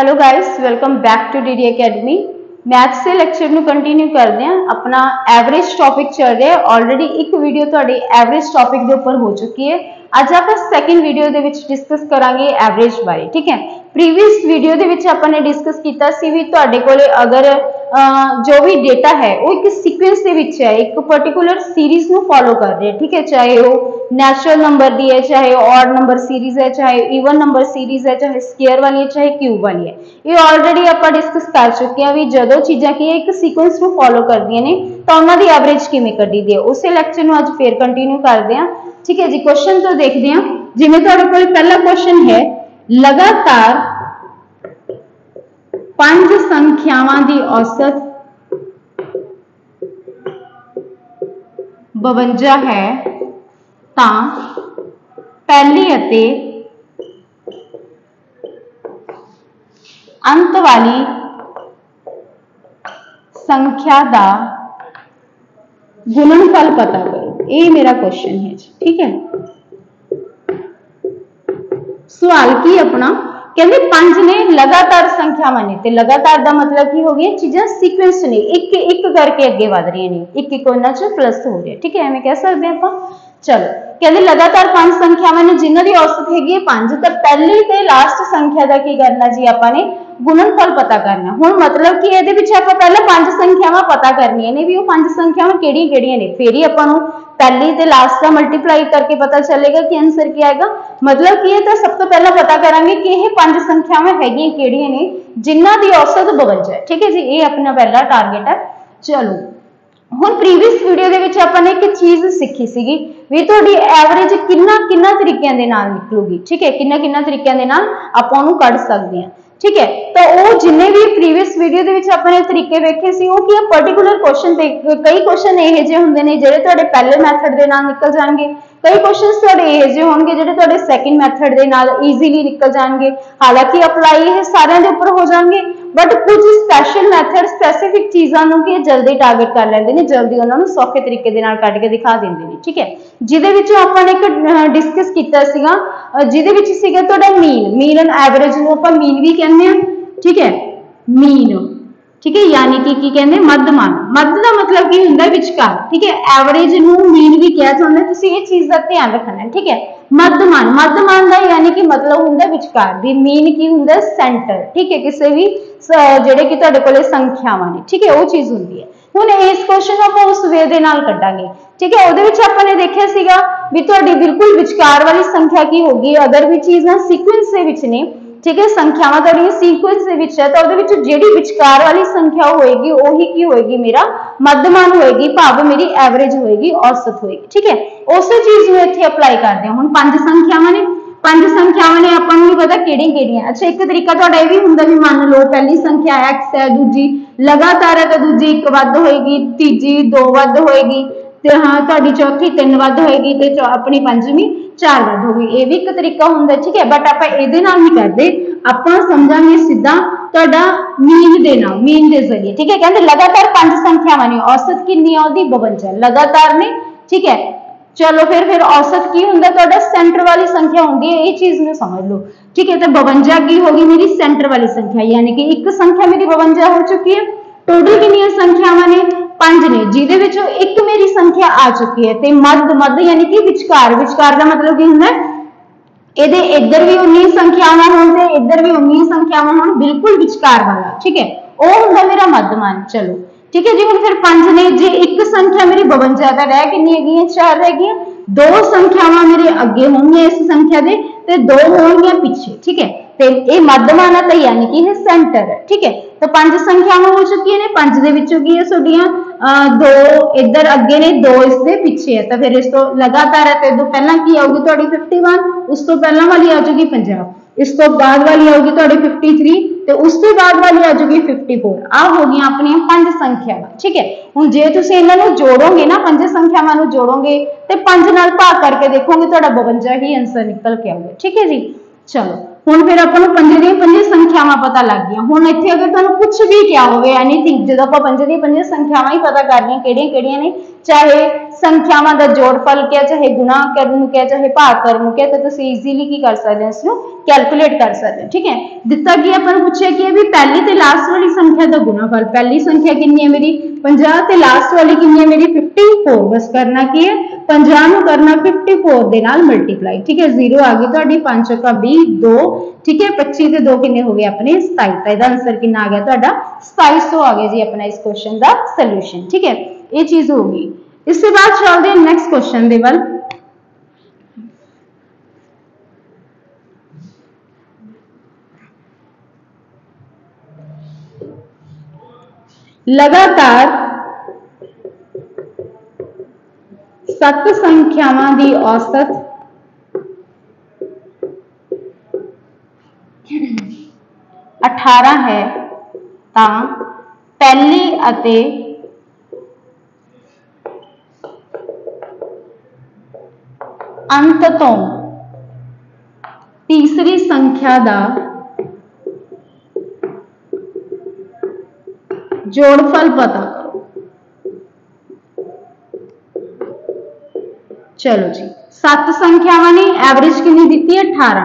hello guys welcome back to DD academy math ਦੇ lecture ਨੂੰ continue ਕਰਦੇ ਹਾਂ ਆਪਣਾ ਐਵਰੇਜ ਟੌਪਿਕ ਚੱਲ ਰਿਹਾ ਹੈ ਆਲਰੇਡੀ ਇੱਕ ਵੀਡੀਓ ਤੁਹਾਡੀ ਐਵਰੇਜ ਟੌਪਿਕ ਦੇ ਉੱਪਰ ਹੋ ਚੁੱਕੀ ਹੈ ਅੱਜ ਆਪਾਂ ਸੈਕਿੰਡ ਵੀਡੀਓ ਦੇ ਵਿੱਚ ਡਿਸਕਸ ਕਰਾਂਗੇ ਐਵਰੇਜ ਬਾਰੇ ਠੀਕ ਹੈ ਪ੍ਰੀਵੀਅਸ ਵੀਡੀਓ ਦੇ ਵਿੱਚ ਆਪਾਂ ਨੇ ਡਿਸਕਸ ਕੀਤਾ ਸੀ ਵੀ ਤੁਹਾਡੇ ਕੋਲੇ ਅਗਰ ਜੋ ਵੀ ਡੇਟਾ ਹੈ ਉਹ ਇੱਕ ਸੀਕੁਐਂਸ ਦੇ ਵਿੱਚ ਹੈ ਇੱਕ ਪਾਰਟਿਕੂਲਰ ਸੀਰੀਜ਼ ਨੂੰ ਫੋਲੋ ਕਰ ਰਿਹਾ ਠੀਕ ਹੈ ਚਾਹੇ ਉਹ ਨੈਚੁਰਲ ਨੰਬਰ ਦੀ ਹੈ ਚਾਹੇ ਔਡ ਨੰਬਰ ਸੀਰੀਜ਼ ਹੈ ਚਾਹੇ ਈਵਨ ਨੰਬਰ ਸੀਰੀਜ਼ ਹੈ ਚਾਹੇ ਸਕੁਅਰ ਵਾਲੀ ਹੈ ਚਾਹੇ ਕਿਊਬ ਵਾਲੀ ਹੈ ਇਹ ਆਲਰੇਡੀ ਆਪਾਂ ਡਿਸਕਸ ਕਰ ਚੁੱਕੇ ਹਾਂ ਵੀ ਜਦੋਂ ਚੀਜ਼ਾਂ ਕੀ ਹੈ ਇੱਕ ਸੀਕੁਐਂਸ ਨੂੰ ਫੋਲੋ ਕਰਦੀਆਂ ਨੇ ਤਾਂ ਉਹਨਾਂ ਦੀ ਐਵਰੇਜ ਕਿਵੇਂ ਕੱਢੀ ਦੀ ਹੈ ਉਸੇ ਲੈਕਚਰ ਨੂੰ ਅੱਜ ਫੇਰ ਕੰਟੀਨਿਊ ਕਰਦੇ ਹਾਂ ਠੀਕ ਹੈ ਜੀ ਕੁਐਸਚਨ ਤੋਂ ਦੇਖਦੇ ਹਾਂ ਜਿਵੇਂ ਤੁਹਾਡੇ ਕੋਲ ਪਹਿਲਾ ਕੁਐਸਚਨ ਹੈ ਲਗਾਤਾਰ ਪੰਜ ਸੰਖਿਆਵਾਂ ਦੀ ਔਸਤ 52 ਹੈ ਤਾਂ ਪਹਿਲੀ ਅਤੇ ਅੰਤ ਵਾਲੀ ਸੰਖਿਆ ਦਾ ਗੁਣਨਫਲ ਪਤਾ ਕਰੋ ਇਹ ਮੇਰਾ ਕੁਐਸਚਨ ਹੈ ਜੀ ਠੀਕ ਹੈ ਸਵਾਲ ਕੀ ਆਪਣਾ ਕਹਿੰਦੇ ਪੰਜ ਨੇ ਲਗਾਤਾਰ ਸੰਖਿਆਵਾਂ ਨੇ ਤੇ ਲਗਾਤਾਰ ਦਾ ਮਤਲਬ ਕੀ ਹੋ ਗਿਆ ਚੀਜ਼ਾਂ ਸੀਕੁਐਂਸ ਨੇ, ਇੱਕ ਇੱਕ ਕਰਕੇ ਅੱਗੇ ਵਧ ਰਹੀਆਂ ਨੇ, ਇੱਕ ਇੱਕ ਉਹਨਾਂ 'ਚ ਪਲੱਸ ਹੋ ਰਿਹਾ ਠੀਕ ਹੈ, ਐਵੇਂ ਕਹਿ ਸਕਦੇ ਆਪਾਂ। ਚਲੋ, ਕਹਿੰਦੇ ਲਗਾਤਾਰ ਪੰਜ ਸੰਖਿਆਵਾਂ ਨੇ, ਜਿਨ੍ਹਾਂ ਦੀ ਔਸਤ ਹੈਗੀ ਹੈ 5 ਤਾਂ ਪਹਿਲੀ ਤੇ ਲਾਸਟ ਸੰਖਿਆ ਦਾ ਕੀ ਕਰਨਾ ਜੀ ਆਪਾਂ ਨੇ? ਗੁਣਨਫਲ ਪਤਾ ਕਰਨਾ। ਹੁਣ ਮਤਲਬ ਕਿ ਇਹਦੇ ਵਿੱਚ ਆਪਾਂ ਪਹਿਲਾਂ ਪੰਜ ਸੰਖਿਆਵਾਂ ਪਤਾ ਕਰਨੀਆਂ ਨੇ ਵੀ ਉਹ ਪੰਜ ਸੰਖਿਆਵਾਂ ਕਿਹੜੀਆਂ ਕਿਹੜੀਆਂ ਨੇ। ਫੇਰ ਹੀ ਆਪਾਂ ਨੂੰ ਪਹਿਲੀ ਤੇ ਲਾਸਟ ਦਾ ਮਲਟੀਪਲਾਈ ਕਰਕੇ ਪਤਾ ਚੱਲੇਗਾ ਕਿ ਆਨਸਰ ਕੀ ਆਏਗਾ। ਮਤਲਬ ਕੀ ਇਹ ਤਾਂ ਸਭ ਤੋਂ ਪਹਿਲਾਂ ਪਤਾ ਕਰਾਂਗੇ ਕਿ ਇਹ ਪੰਜ ਸੰਖਿਆਵਾਂ ਹੈਗੀਆਂ ਕਿਹੜੀਆਂ ਨੇ, ਜਿਨ੍ਹਾਂ ਦੀ ਔਸਤ 52 ਹੈ। ਠੀਕ ਹੈ ਜੀ? ਇਹ ਆਪਣਾ ਪਹਿਲਾ ਟਾਰਗੇਟ ਹੈ। ਚਲੋ। ਹੁਣ ਪ੍ਰੀਵੀਅਸ ਵੀਡੀਓ ਦੇ ਵਿੱਚ ਆਪਾਂ ਨੇ ਇੱਕ ਚੀਜ਼ ਸਿੱਖੀ ਸੀਗੀ ਵੀ ਤੁਹਾਡੀ ਐਵਰੇਜ ਕਿੰਨਾ ਕਿੰਨਾ ਤਰੀਕਿਆਂ ਦੇ ਨਾਲ ਨਿਕਲੂਗੀ। ਠੀਕ ਹੈ? ਕਿੰਨਾ ਕਿੰਨਾ ਤਰੀਕਿਆਂ ਦੇ ਨਾਲ ਆਪਾਂ ਉਹਨੂੰ ਕੱਢ ਸਕਦੇ ਹਾਂ। ਠੀਕ ਹੈ? ਤਾਂ ਉਹ ਜਿੰਨੇ ਵੀ ਪ੍ਰੀਵੀਅਸ ਵੀਡੀਓ ਦੇ ਵਿੱਚ ਆਪਾਂ ਨੇ ਤਰੀਕੇ ਵੇਖੇ ਸੀ, ਉਹ ਕੀ ਹੈ ਪਾਰਟਿਕੂਲਰ ਕੁਐਸਚਨ ਤੇ ਕਈ ਕੁਐਸਚਨ ਇਹ ਜਿਹੇ ਹੁੰਦੇ ਨੇ ਜਿਹੜੇ ਤੁਹਾਡੇ ਪਹਿਲੇ ਮੈਥਡ ਦੇ ਨਾਲ ਨਿਕਲ ਜਾਣਗੇ। ਕਈ ਕੁਐਸਚਨਸ ਤੁਹਾਡੇ ਇਹ ਜਿਹੇ ਹੋਣਗੇ ਜਿਹੜੇ ਤੁਹਾਡੇ ਸੈਕਿੰਡ ਮੈਥਡ ਦੇ ਨਾਲ ਈਜ਼ੀਲੀ ਨਿਕਲ ਜਾਣਗੇ। ਹਾਲਾਂਕਿ ਅਪਲਾਈ ਇਹ ਸਾਰਿਆਂ ਦੇ ਉੱਪਰ ਹੋ ਜਾਣਗੇ ਬਟ ਕੁਝ ਸਪੈਸ਼ਲ ਮੈਥਡ ਸਪੈਸੀਫਿਕ ਚੀਜ਼ਾਂ ਨੂੰ ਕਿ ਜਲਦੀ ਟਾਰਗੇਟ ਕਰ ਲੈਂਦੇ ਨੇ, ਜਲਦੀ ਉਹਨਾਂ ਨੂੰ ਸੌਖੇ ਤਰੀਕੇ ਦੇ ਨਾਲ ਕੱਢ ਕੇ ਦਿਖਾ ਦਿੰਦੇ ਨੇ, ਠੀਕ ਹੈ? ਜਿਹਦੇ ਵਿੱਚ ਆਪਾਂ ਨੇ ਇੱਕ ਡਿਸਕਸ ਕੀਤਾ ਸੀਗਾ ਜਿਹਦੇ ਵਿੱਚ ਸੀਗਾ ਤੁਹਾਡਾ ਮੀਨ ਮੀਨ ਐਂਡ ਐਵਰੇਜ ਨੂੰ ਆਪਾਂ ਮੀਨ ਵੀ ਕਹਿੰਦੇ ਆ ਠੀਕ ਹੈ? ਮੀਨ ਠੀਕ ਹੈ, ਯਾਨੀ ਕਿ ਕੀ ਕਹਿੰਦੇ ਮੱਧਮਾਨ। ਮੱਧ ਦਾ ਮਤਲਬ ਕੀ ਹੁੰਦਾ ਵਿਚਕਾਰ। ਠੀਕ ਹੈ ਐਵਰੇਜ ਨੂੰ ਮੀਨ ਵੀ ਕਿਹਾ ਜਾਂਦਾ ਤੁਸੀਂ ਇਹ ਚੀਜ਼ ਦਾ ਧਿਆਨ ਰੱਖਣਾ ਠੀਕ ਹੈ। ਮੱਧਮਾਨ ਮੱਧਮਾਨ ਦਾ ਯਾਨੀ ਕਿ ਮਤਲਬ ਹੁੰਦਾ ਵਿਚਕਾਰ। ਵੀ ਮੀਨ ਕੀ ਹੁੰਦਾ ਸੈਂਟਰ ਠੀਕ ਹੈ, ਕਿਸੇ ਵੀ ਜਿਹੜੇ ਕਿ ਤੁਹਾਡੇ ਕੋਲੇ ਸੰਖਿਆਵਾਂ ਨੇ, ਠੀਕ ਹੈ, ਉਹ ਚੀਜ਼ ਹੁੰਦੀ ਹੈ। ਹੁਣ ਇਸ ਕੁਐਸਚਨ ਨੂੰ ਆਪਾਂ ਉਸ ਵੇ ਦੇ ਨਾਲ ਕੱਢਾਂਗੇ। ਠੀਕ ਹੈ, ਉਹਦੇ ਵਿੱਚ ਆਪਾਂ ਨੇ ਦੇਖਿਆ ਸੀਗਾ ਵੀ ਤੁਹਾਡੀ ਬਿਲਕੁਲ ਵਿਚਕਾਰ ਵਾਲੀ ਸੰਖਿਆ ਕੀ ਹੋਗੀ ਅਗਰ ਵੀ ਚੀਜ਼ਾਂ ਸੀਕੁਐਂਸ ਦੇ ਵਿੱਚ ਨੇ। ਠੀਕ ਹੈ ਸੰਖਿਆਵਾਂ ਤੁਹਾਡੀਆਂ ਸੀਕੁਐਂਸ ਦੇ ਵਿੱਚ ਹੈ ਤਾਂ ਉਹਦੇ ਵਿੱਚ ਜਿਹੜੀ ਵਿਚਕਾਰ ਵਾਲੀ ਸੰਖਿਆ ਹੋਏਗੀ ਉਹੀ ਕੀ ਹੋਏਗੀ ਮੇਰਾ ਮੱਧਮਾਨ ਹੋਏਗੀ ਭਾਵ ਮੇਰੀ ਐਵਰੇਜ ਹੋਏਗੀ ਔਸਤ ਹੋਏਗੀ ਠੀਕ ਹੈ ਉਸੇ ਚੀਜ਼ ਨੂੰ ਇੱਥੇ ਅਪਲਾਈ ਕਰਦੇ ਹਾਂ ਹੁਣ ਪੰਜ ਸੰਖਿਆਵਾਂ ਨੇ ਪੰਜ ਸੰਖਿਆਵਾਂ ਨੇ ਆਪਾਂ ਨੂੰ ਨਹੀਂ ਪਤਾ ਕਿਹੜੀਆਂ ਕਿਹੜੀਆਂ ਅੱਛਾ ਇੱਕ ਤਰੀਕਾ ਤੁਹਾਡਾ ਇਹ ਵੀ ਹੁੰਦਾ ਵੀ ਮੰਨ ਲਓ ਪਹਿਲੀ ਸੰਖਿਆ x ਹੈ ਦੂਜੀ ਲਗਾਤਾਰ ਹੈ ਤਾਂ ਦੂਜੀ ਇੱਕ ਵੱਧ ਹੋਏਗੀ ਤੀਜੀ ਦੋ ਵੱਧ ਹੋਏਗੀ ਤੇ ਹਾਂ ਤੁਹਾਡੀ ਚੌਥੀ ਤਿੰਨ ਵੱਧ ਹੋਏਗੀ ਤੇ ਆਪਣੀ ਪੰਜਵੀਂ ਚਾਰ ਵੱਧ ਹੋਗੀ ਇਹ ਵੀ ਇੱਕ ਤਰੀਕਾ ਹੁੰਦਾ ਠੀਕ ਹੈ ਬਟ ਆਪਾਂ ਇਹਦੇ ਨਾਲ ਨਹੀਂ ਕਰਦੇ ਆਪਾਂ ਸਮਝਾਂਗੇ ਸਿੱਧਾ ਤੁਹਾਡਾ ਮੀਨ ਦੇ ਨਾਲ ਮੀਨ ਦੇ ਜ਼ਰੀਏ ਠੀਕ ਹੈ ਕਹਿੰਦੇ ਲਗਾਤਾਰ ਪੰਜ ਸੰਖਿਆਵਾਂ ਨੇ ਔਸਤ ਕਿੰਨੀ ਆ ਉਹਦੀ 52 ਲਗਾਤਾਰ ਨੇ ਠੀਕ ਹੈ ਚਲੋ ਫਿਰ ਫਿਰ ਔਸਤ ਕੀ ਹੁੰਦਾ ਤੁਹਾਡਾ ਸੈਂਟਰ ਵਾਲੀ ਸੰਖਿਆ ਹੁੰਦੀ ਹੈ ਇਹ ਚੀਜ਼ ਨੂੰ ਸਮਝ ਲਓ ਠੀਕ ਹੈ ਤਾਂ 52 ਕੀ ਹੋਗੀ ਮੇਰੀ ਸੈਂਟਰ ਵਾਲੀ ਸੰਖਿਆ ਯਾਨੀ ਕਿ ਇੱਕ ਸੰਖਿਆ ਮੇਰੀ 52 ਹੋ ਚੁੱਕੀ ਹੈ ਟੋਟਲ ਕਿੰਨੀਆਂ ਸੰਖਿਆਵਾਂ ਨੇ ਪੰਜ ਨੇ, ਜਿਹਦੇ ਵਿੱਚੋਂ ਇੱਕ ਮੇਰੀ ਸੰਖਿਆ ਆ ਚੁੱਕੀ ਹੈ ਤੇ ਮੱਧ ਮੱਧ ਯਾਨੀ ਕਿ ਵਿਚਕਾਰ ਵਿਚਕਾਰ ਦਾ ਮਤਲਬ ਕੀ ਹੁੰਦਾ ਇਹਦੇ ਇੱਧਰ ਵੀ 19 ਸੰਖਿਆਵਾਂ ਹੋਣ ਤੇ ਇੱਧਰ ਵੀ 19 ਸੰਖਿਆਵਾਂ ਹੋਣ, ਬਿਲਕੁਲ ਵਿਚਕਾਰ ਵਾਲਾ, ਠੀਕ ਹੈ? ਉਹ ਹੁੰਦਾ ਮੇਰਾ ਮੱਧਮਾਨ ਚਲੋ। ਠੀਕ ਹੈ ਜੀ, ਹੁਣ ਫਿਰ ਪੰਜ ਨੇ, ਜੇ ਇੱਕ ਸੰਖਿਆ ਮੇਰੀ 52 ਦਾ ਰਹਿ, ਕਿੰਨੀ ਹੈਗੀ ਹੈ? ਚਾਰ ਰਹਿ ਹੈ ਦੋ ਸੰਖਿਆਵਾਂ ਮੇਰੇ ਅੱਗੇ ਹੋਣਗੀਆਂ ਇਸ ਸੰਖਿਆ ਦੇ ਤੇ ਦੋ ਹੋਣਗੀਆਂ ਪਿੱਛੇ ਠੀਕ ਹੈ ਤੇ ਇਹ ਮੱਧਮਾਨ ਹੈ ਤਾਂ ਯਾਨੀ ਕਿ ਇਹ ਸੈਂਟਰ ਹੈ ਠੀਕ ਹੈ ਤਾਂ ਪੰਜ ਸੰਖਿਆਵਾਂ ਹੋ ਚੁੱਕੀਆਂ ਨੇ ਪੰਜ ਦੇ ਵਿੱਚੋਂ ਕੀ ਹੈ ਤੁਹਾਡੀਆਂ ਦੋ ਇੱਧਰ ਅੱਗੇ ਨੇ ਦੋ ਇਸ ਦੇ ਪਿੱਛੇ ਹੈ ਤਾਂ ਫਿਰ ਇਸ ਤੋਂ ਲਗਾਤਾਰ ਹੈ ਤੇ ਦੋ ਪਹਿਲਾਂ ਕੀ ਆਊਗੀ ਤੁਹਾਡੀ 51 ਉਸ ਤੋਂ ਪਹਿਲਾਂ ਵਾਲੀ ਆ ਜਾਊਗੀ 50 ਇਸ ਤੋਂ ਬਾਅਦ ਵਾਲੀ ਆਊਗੀ ਤੁਹਾਡੀ 53 ਤੇ ਉਸ ਤੋਂ ਬਾਅਦ ਵਾਲੀ ਆ ਜਾਊਗੀ 54 ਆ ਹੋ ਗਈਆਂ ਆਪਣੀਆਂ ਪੰਜ ਸੰਖਿਆਵਾਂ, ਠੀਕ ਹੈ? ਹੁਣ ਜੇ ਤੁਸੀਂ ਇਹਨਾਂ ਨੂੰ ਜੋੜੋਗੇ ਨਾ, ਪੰਜ ਸੰਖਿਆਵਾਂ ਨੂੰ ਜੋੜੋਗੇ ਤੇ ਪੰਜ ਨਾਲ ਭਾਗ ਕਰਕੇ ਦੇਖੋਗੇ, ਤੁਹਾਡਾ 52 ਹੀ ਆਨਸਰ ਨਿਕਲ ਕੇ ਆਊਗਾ, ਠੀਕ ਹੈ ਜੀ? ਚਲੋ। ਹੁਣ ਫਿਰ ਆਪਾਂ ਨੂੰ ਪੰਜ ਦੀਆਂ ਪੰਜੇ ਸੰਖਿਆਵਾਂ ਪਤਾ ਲੱਗ ਗਈਆਂ। ਹੁਣ ਇੱਥੇ ਅਗਰ ਤੁਹਾਨੂੰ ਕੁਝ ਵੀ ਕਿਹਾ ਹੋਵੇ ਐਨੀਥਿੰਗ ਜਦੋਂ ਆਪਾਂ ਪੰਜ ਦੀਆਂ ਪੰਜ ਸੰਖਿਆਵਾਂ ਹੀ ਪਤਾ ਕਰਨੀਆਂ ਕਿਹੜੀਆਂ ਕਿਹੜੀਆਂ ਨੇ, ਚਾਹੇ ਸੰਖਿਆਵਾਂ ਦਾ ਜੋੜਫਲ ਕਿਹਾ, ਚਾਹੇ ਗੁਣਾ ਕਰਨ ਨੂੰ ਕਿਹਾ, ਚਾਹੇ ਭਾਗ ਕਰਨ ਨੂੰ ਕਿਹਾ, ਤਾਂ ਤੁਸੀਂ ਈਜ਼ੀਲੀ ਕੀ ਕਰ ਸਕਦੇ ਹੋ ਇਸ ਨੂੰ ਕੈਲਕੂਲੇਟ ਕਰ ਸਕਦੇ ਹੋ, ਠੀਕ ਹੈ? ਦਿੱਤਾ ਕੀ ਆਪਾਂ ਨੂੰ ਪੁੱਛਿਆ ਕਿ ਵੀ ਪਹਿਲੀ ਤੇ ਲਾਸਟ ਵਾਲੀ ਸੰਖਿਆ ਦਾ ਗੁਣਾਫਲ ਪਹਿਲੀ ਸੰਖਿਆ ਕਿੰਨੀ ਹੈ ਮੇਰੀ? 50 ਤੇ ਲਾਸਟ ਵਾਲੀ ਕਿੰਨੀ ਹੈ ਮੇਰੀ? 54 ਬਸ ਕਰਨਾ ਕੀ ਹੈ? 50 ਨੂੰ ਕਰਨਾ 54 ਦੇ ਨਾਲ ਮਲਟੀਪਲਾਈ ਠੀਕ ਹੈ? 0 ਆ ਗਈ ਤੁਹਾਡੀ 5 ਕਾ 20 2 ਠੀਕ ਹੈ 25 ਤੇ 2 ਕਿੰਨੇ ਹੋ ਗਏ ਆਪਣੇ 27 ਤਾਂ ਇਹਦਾ ਆਨਸਰ ਕਿੰਨਾ ਆ ਗਿਆ ਤੁਹਾਡਾ 2700 ਆ ਗਿਆ ਜੀ ਆਪਣਾ ਇਸ ਕੁਐਸਚਨ ਦਾ ਸੋਲੂਸ਼ਨ ਠੀਕ ਹੈ ਇਹ ਚੀਜ਼ ਹੋ ਗਈ ਇਸ ਤੋਂ ਬਾਅਦ ਚੱਲਦੇ ਹਾਂ ਨੈਕਸਟ ਕੁਐਸਚਨ ਦੇ ਵੱਲ ਲਗਾਤਾਰ ਸੱਤ ਸੰਖਿਆਵਾਂ ਦੀ ਔਸਤ 18 ਹੈ ਤਾਂ ਪਹਿਲੀ ਅਤੇ ਅੰਤ ਤੋਂ ਤੀਸਰੀ ਸੰਖਿਆ ਦਾ ਜੋੜਫਲ ਪਤਾ ਕਰੋ ਚਲੋ ਜੀ ਸੱਤ ਸੰਖਿਆਵਾਂ ਨੇ ਐਵਰੇਜ ਕਿੰਨੀ ਦਿੱਤੀ ਹੈ 18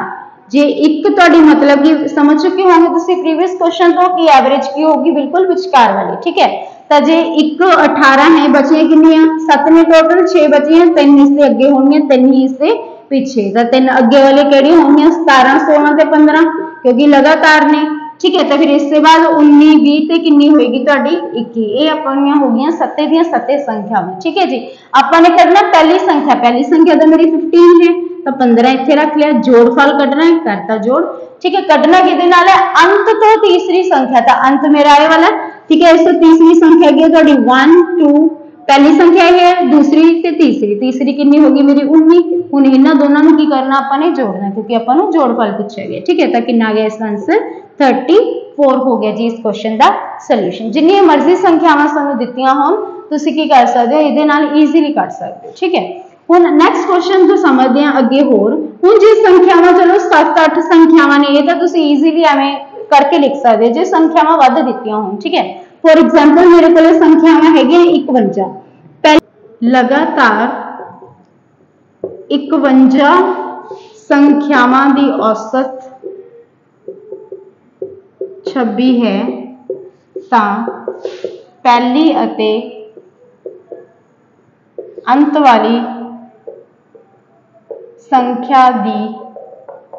ਜੇ ਇੱਕ ਤੁਹਾਡੀ ਮਤਲਬ ਕਿ ਸਮਝ ਚੁੱਕੇ ਹੋਵੋਗੇ ਤੁਸੀਂ ਪ੍ਰੀਵੀਅਸ ਕੁਐਸਚਨ ਤੋਂ ਕਿ ਐਵਰੇਜ ਕੀ ਹੋਗੀ ਬਿਲਕੁਲ ਵਿਚਕਾਰ ਵਾਲੀ ਠੀਕ ਹੈ ਤਾਂ ਜੇ ਇੱਕ 18 ਹੈ ਬਚੀਆਂ ਕਿੰਨੀਆਂ 7 ਨੇ ਟੋਟਲ 6 ਬਚੀਆਂ 3 ਇਸ ਦੇ ਅੱਗੇ ਹੋਣਗੀਆਂ 3 ਹੀ ਇਸ ਦੇ ਪਿੱਛੇ ਤਾਂ ਤਿੰਨ ਅੱਗੇ ਵਾਲੇ ਕਿਹੜੀਆਂ ਹੋਣਗੀਆਂ 17 16 ਤੇ 15 ਕਿਉਂਕਿ ਲਗਾਤਾਰ ਨੇ ਠੀਕ ਹੈ ਤਾਂ ਫਿਰ ਇਸ ਤੋਂ ਬਾਅਦ 19 20 ਤੇ ਕਿੰਨੀ ਹੋਏਗੀ ਤੁਹਾਡੀ 21 ਇਹ ਆਪਣੀਆਂ ਹੋ ਗਈਆਂ ਸੱਤੇ ਦੀਆਂ ਸੱਤੇ ਸੰਖਿਆਵਾਂ ਠੀਕ ਹੈ ਜੀ ਆਪਾਂ ਨੇ ਕਰਨਾ ਪਹਿਲੀ ਸੰਖਿਆ ਪਹਿਲੀ ਸੰਖਿਆ ਤਾਂ ਮੇਰੀ 15 ਹੈ ਤਾਂ 15 ਇੱਥੇ रख लिया जोड़फल कटना है करता जोड़ ठीक है कटना किसके नाल है अंत तो तीसरी संख्या था अंत मेरा आने वाला ठीक है इसको तीसरी संख्या की थोड़ी वन टू पहली संख्या ये है दूसरी से तीसरी तीसरी कितनी होगी मेरी 19 ਹੁਣ ਇਹਨਾਂ ਦੋਨਾਂ ਨੂੰ ਕੀ ਕਰਨਾ ਆਪਾਂ ਨੇ? ਜੋੜਨਾ, ਕਿਉਂਕਿ ਆਪਾਂ ਨੂੰ ਜੋੜਫਲ ਪੁੱਛਿਆ ਗਿਆ। ਠੀਕ ਹੈ, ਤਾਂ ਕਿੰਨਾ ਆ ਗਿਆ ਇਸ ਆਨਸਰ 34 ਹੋ ਗਿਆ ਜੀ ਇਸ ਕੁਐਸਚਨ ਦਾ ਸੋਲੂਸ਼ਨ ਜਿੰਨੀ ਮਰਜ਼ੀ ਸੰਖਿਆਵਾਂ ਸਾਨੂੰ ਦਿੱਤੀਆਂ ਹੋਣ, ਤੁਸੀਂ ਕੀ ਕਰ ਸਕਦੇ ਹੋ? ਇਹਦੇ ਨਾਲ ਈਜ਼ੀਲੀ ਕੱਢ ਸਕਦੇ ਹੋ। ਠੀਕ ਹੈ ਹੁਣ ਨੈਕਸਟ ਕੁਐਸਚਨ ਤੋਂ ਸਮਝਦੇ ਹਾਂ ਅੱਗੇ ਹੋਰ ਹੁਣ ਜੇ ਸੰਖਿਆਵਾਂ ਚਲੋ 7-8 ਸੰਖਿਆਵਾਂ ਨੇ ਇਹ ਤਾਂ ਤੁਸੀਂ ਈਜ਼ੀਲੀ ਐਵੇਂ ਕਰਕੇ ਲਿਖ ਸਕਦੇ ਜੇ ਸੰਖਿਆਵਾਂ ਵੱਧ ਦਿੱਤੀਆਂ ਹੋਣ ਠੀਕ ਹੈ ਫੋਰ ਐਗਜ਼ਾਮਪਲ ਮੇਰੇ ਕੋਲੇ ਸੰਖਿਆਵਾਂ ਹੈਗੀਆਂ 51 ਪਹਿਲੀ ਲਗਾਤਾਰ 51 ਸੰਖਿਆਵਾਂ ਦੀ ਔਸਤ 26 ਹੈ ਤਾਂ ਪਹਿਲੀ ਅਤੇ ਅੰਤ ਵਾਲੀ संख्या दी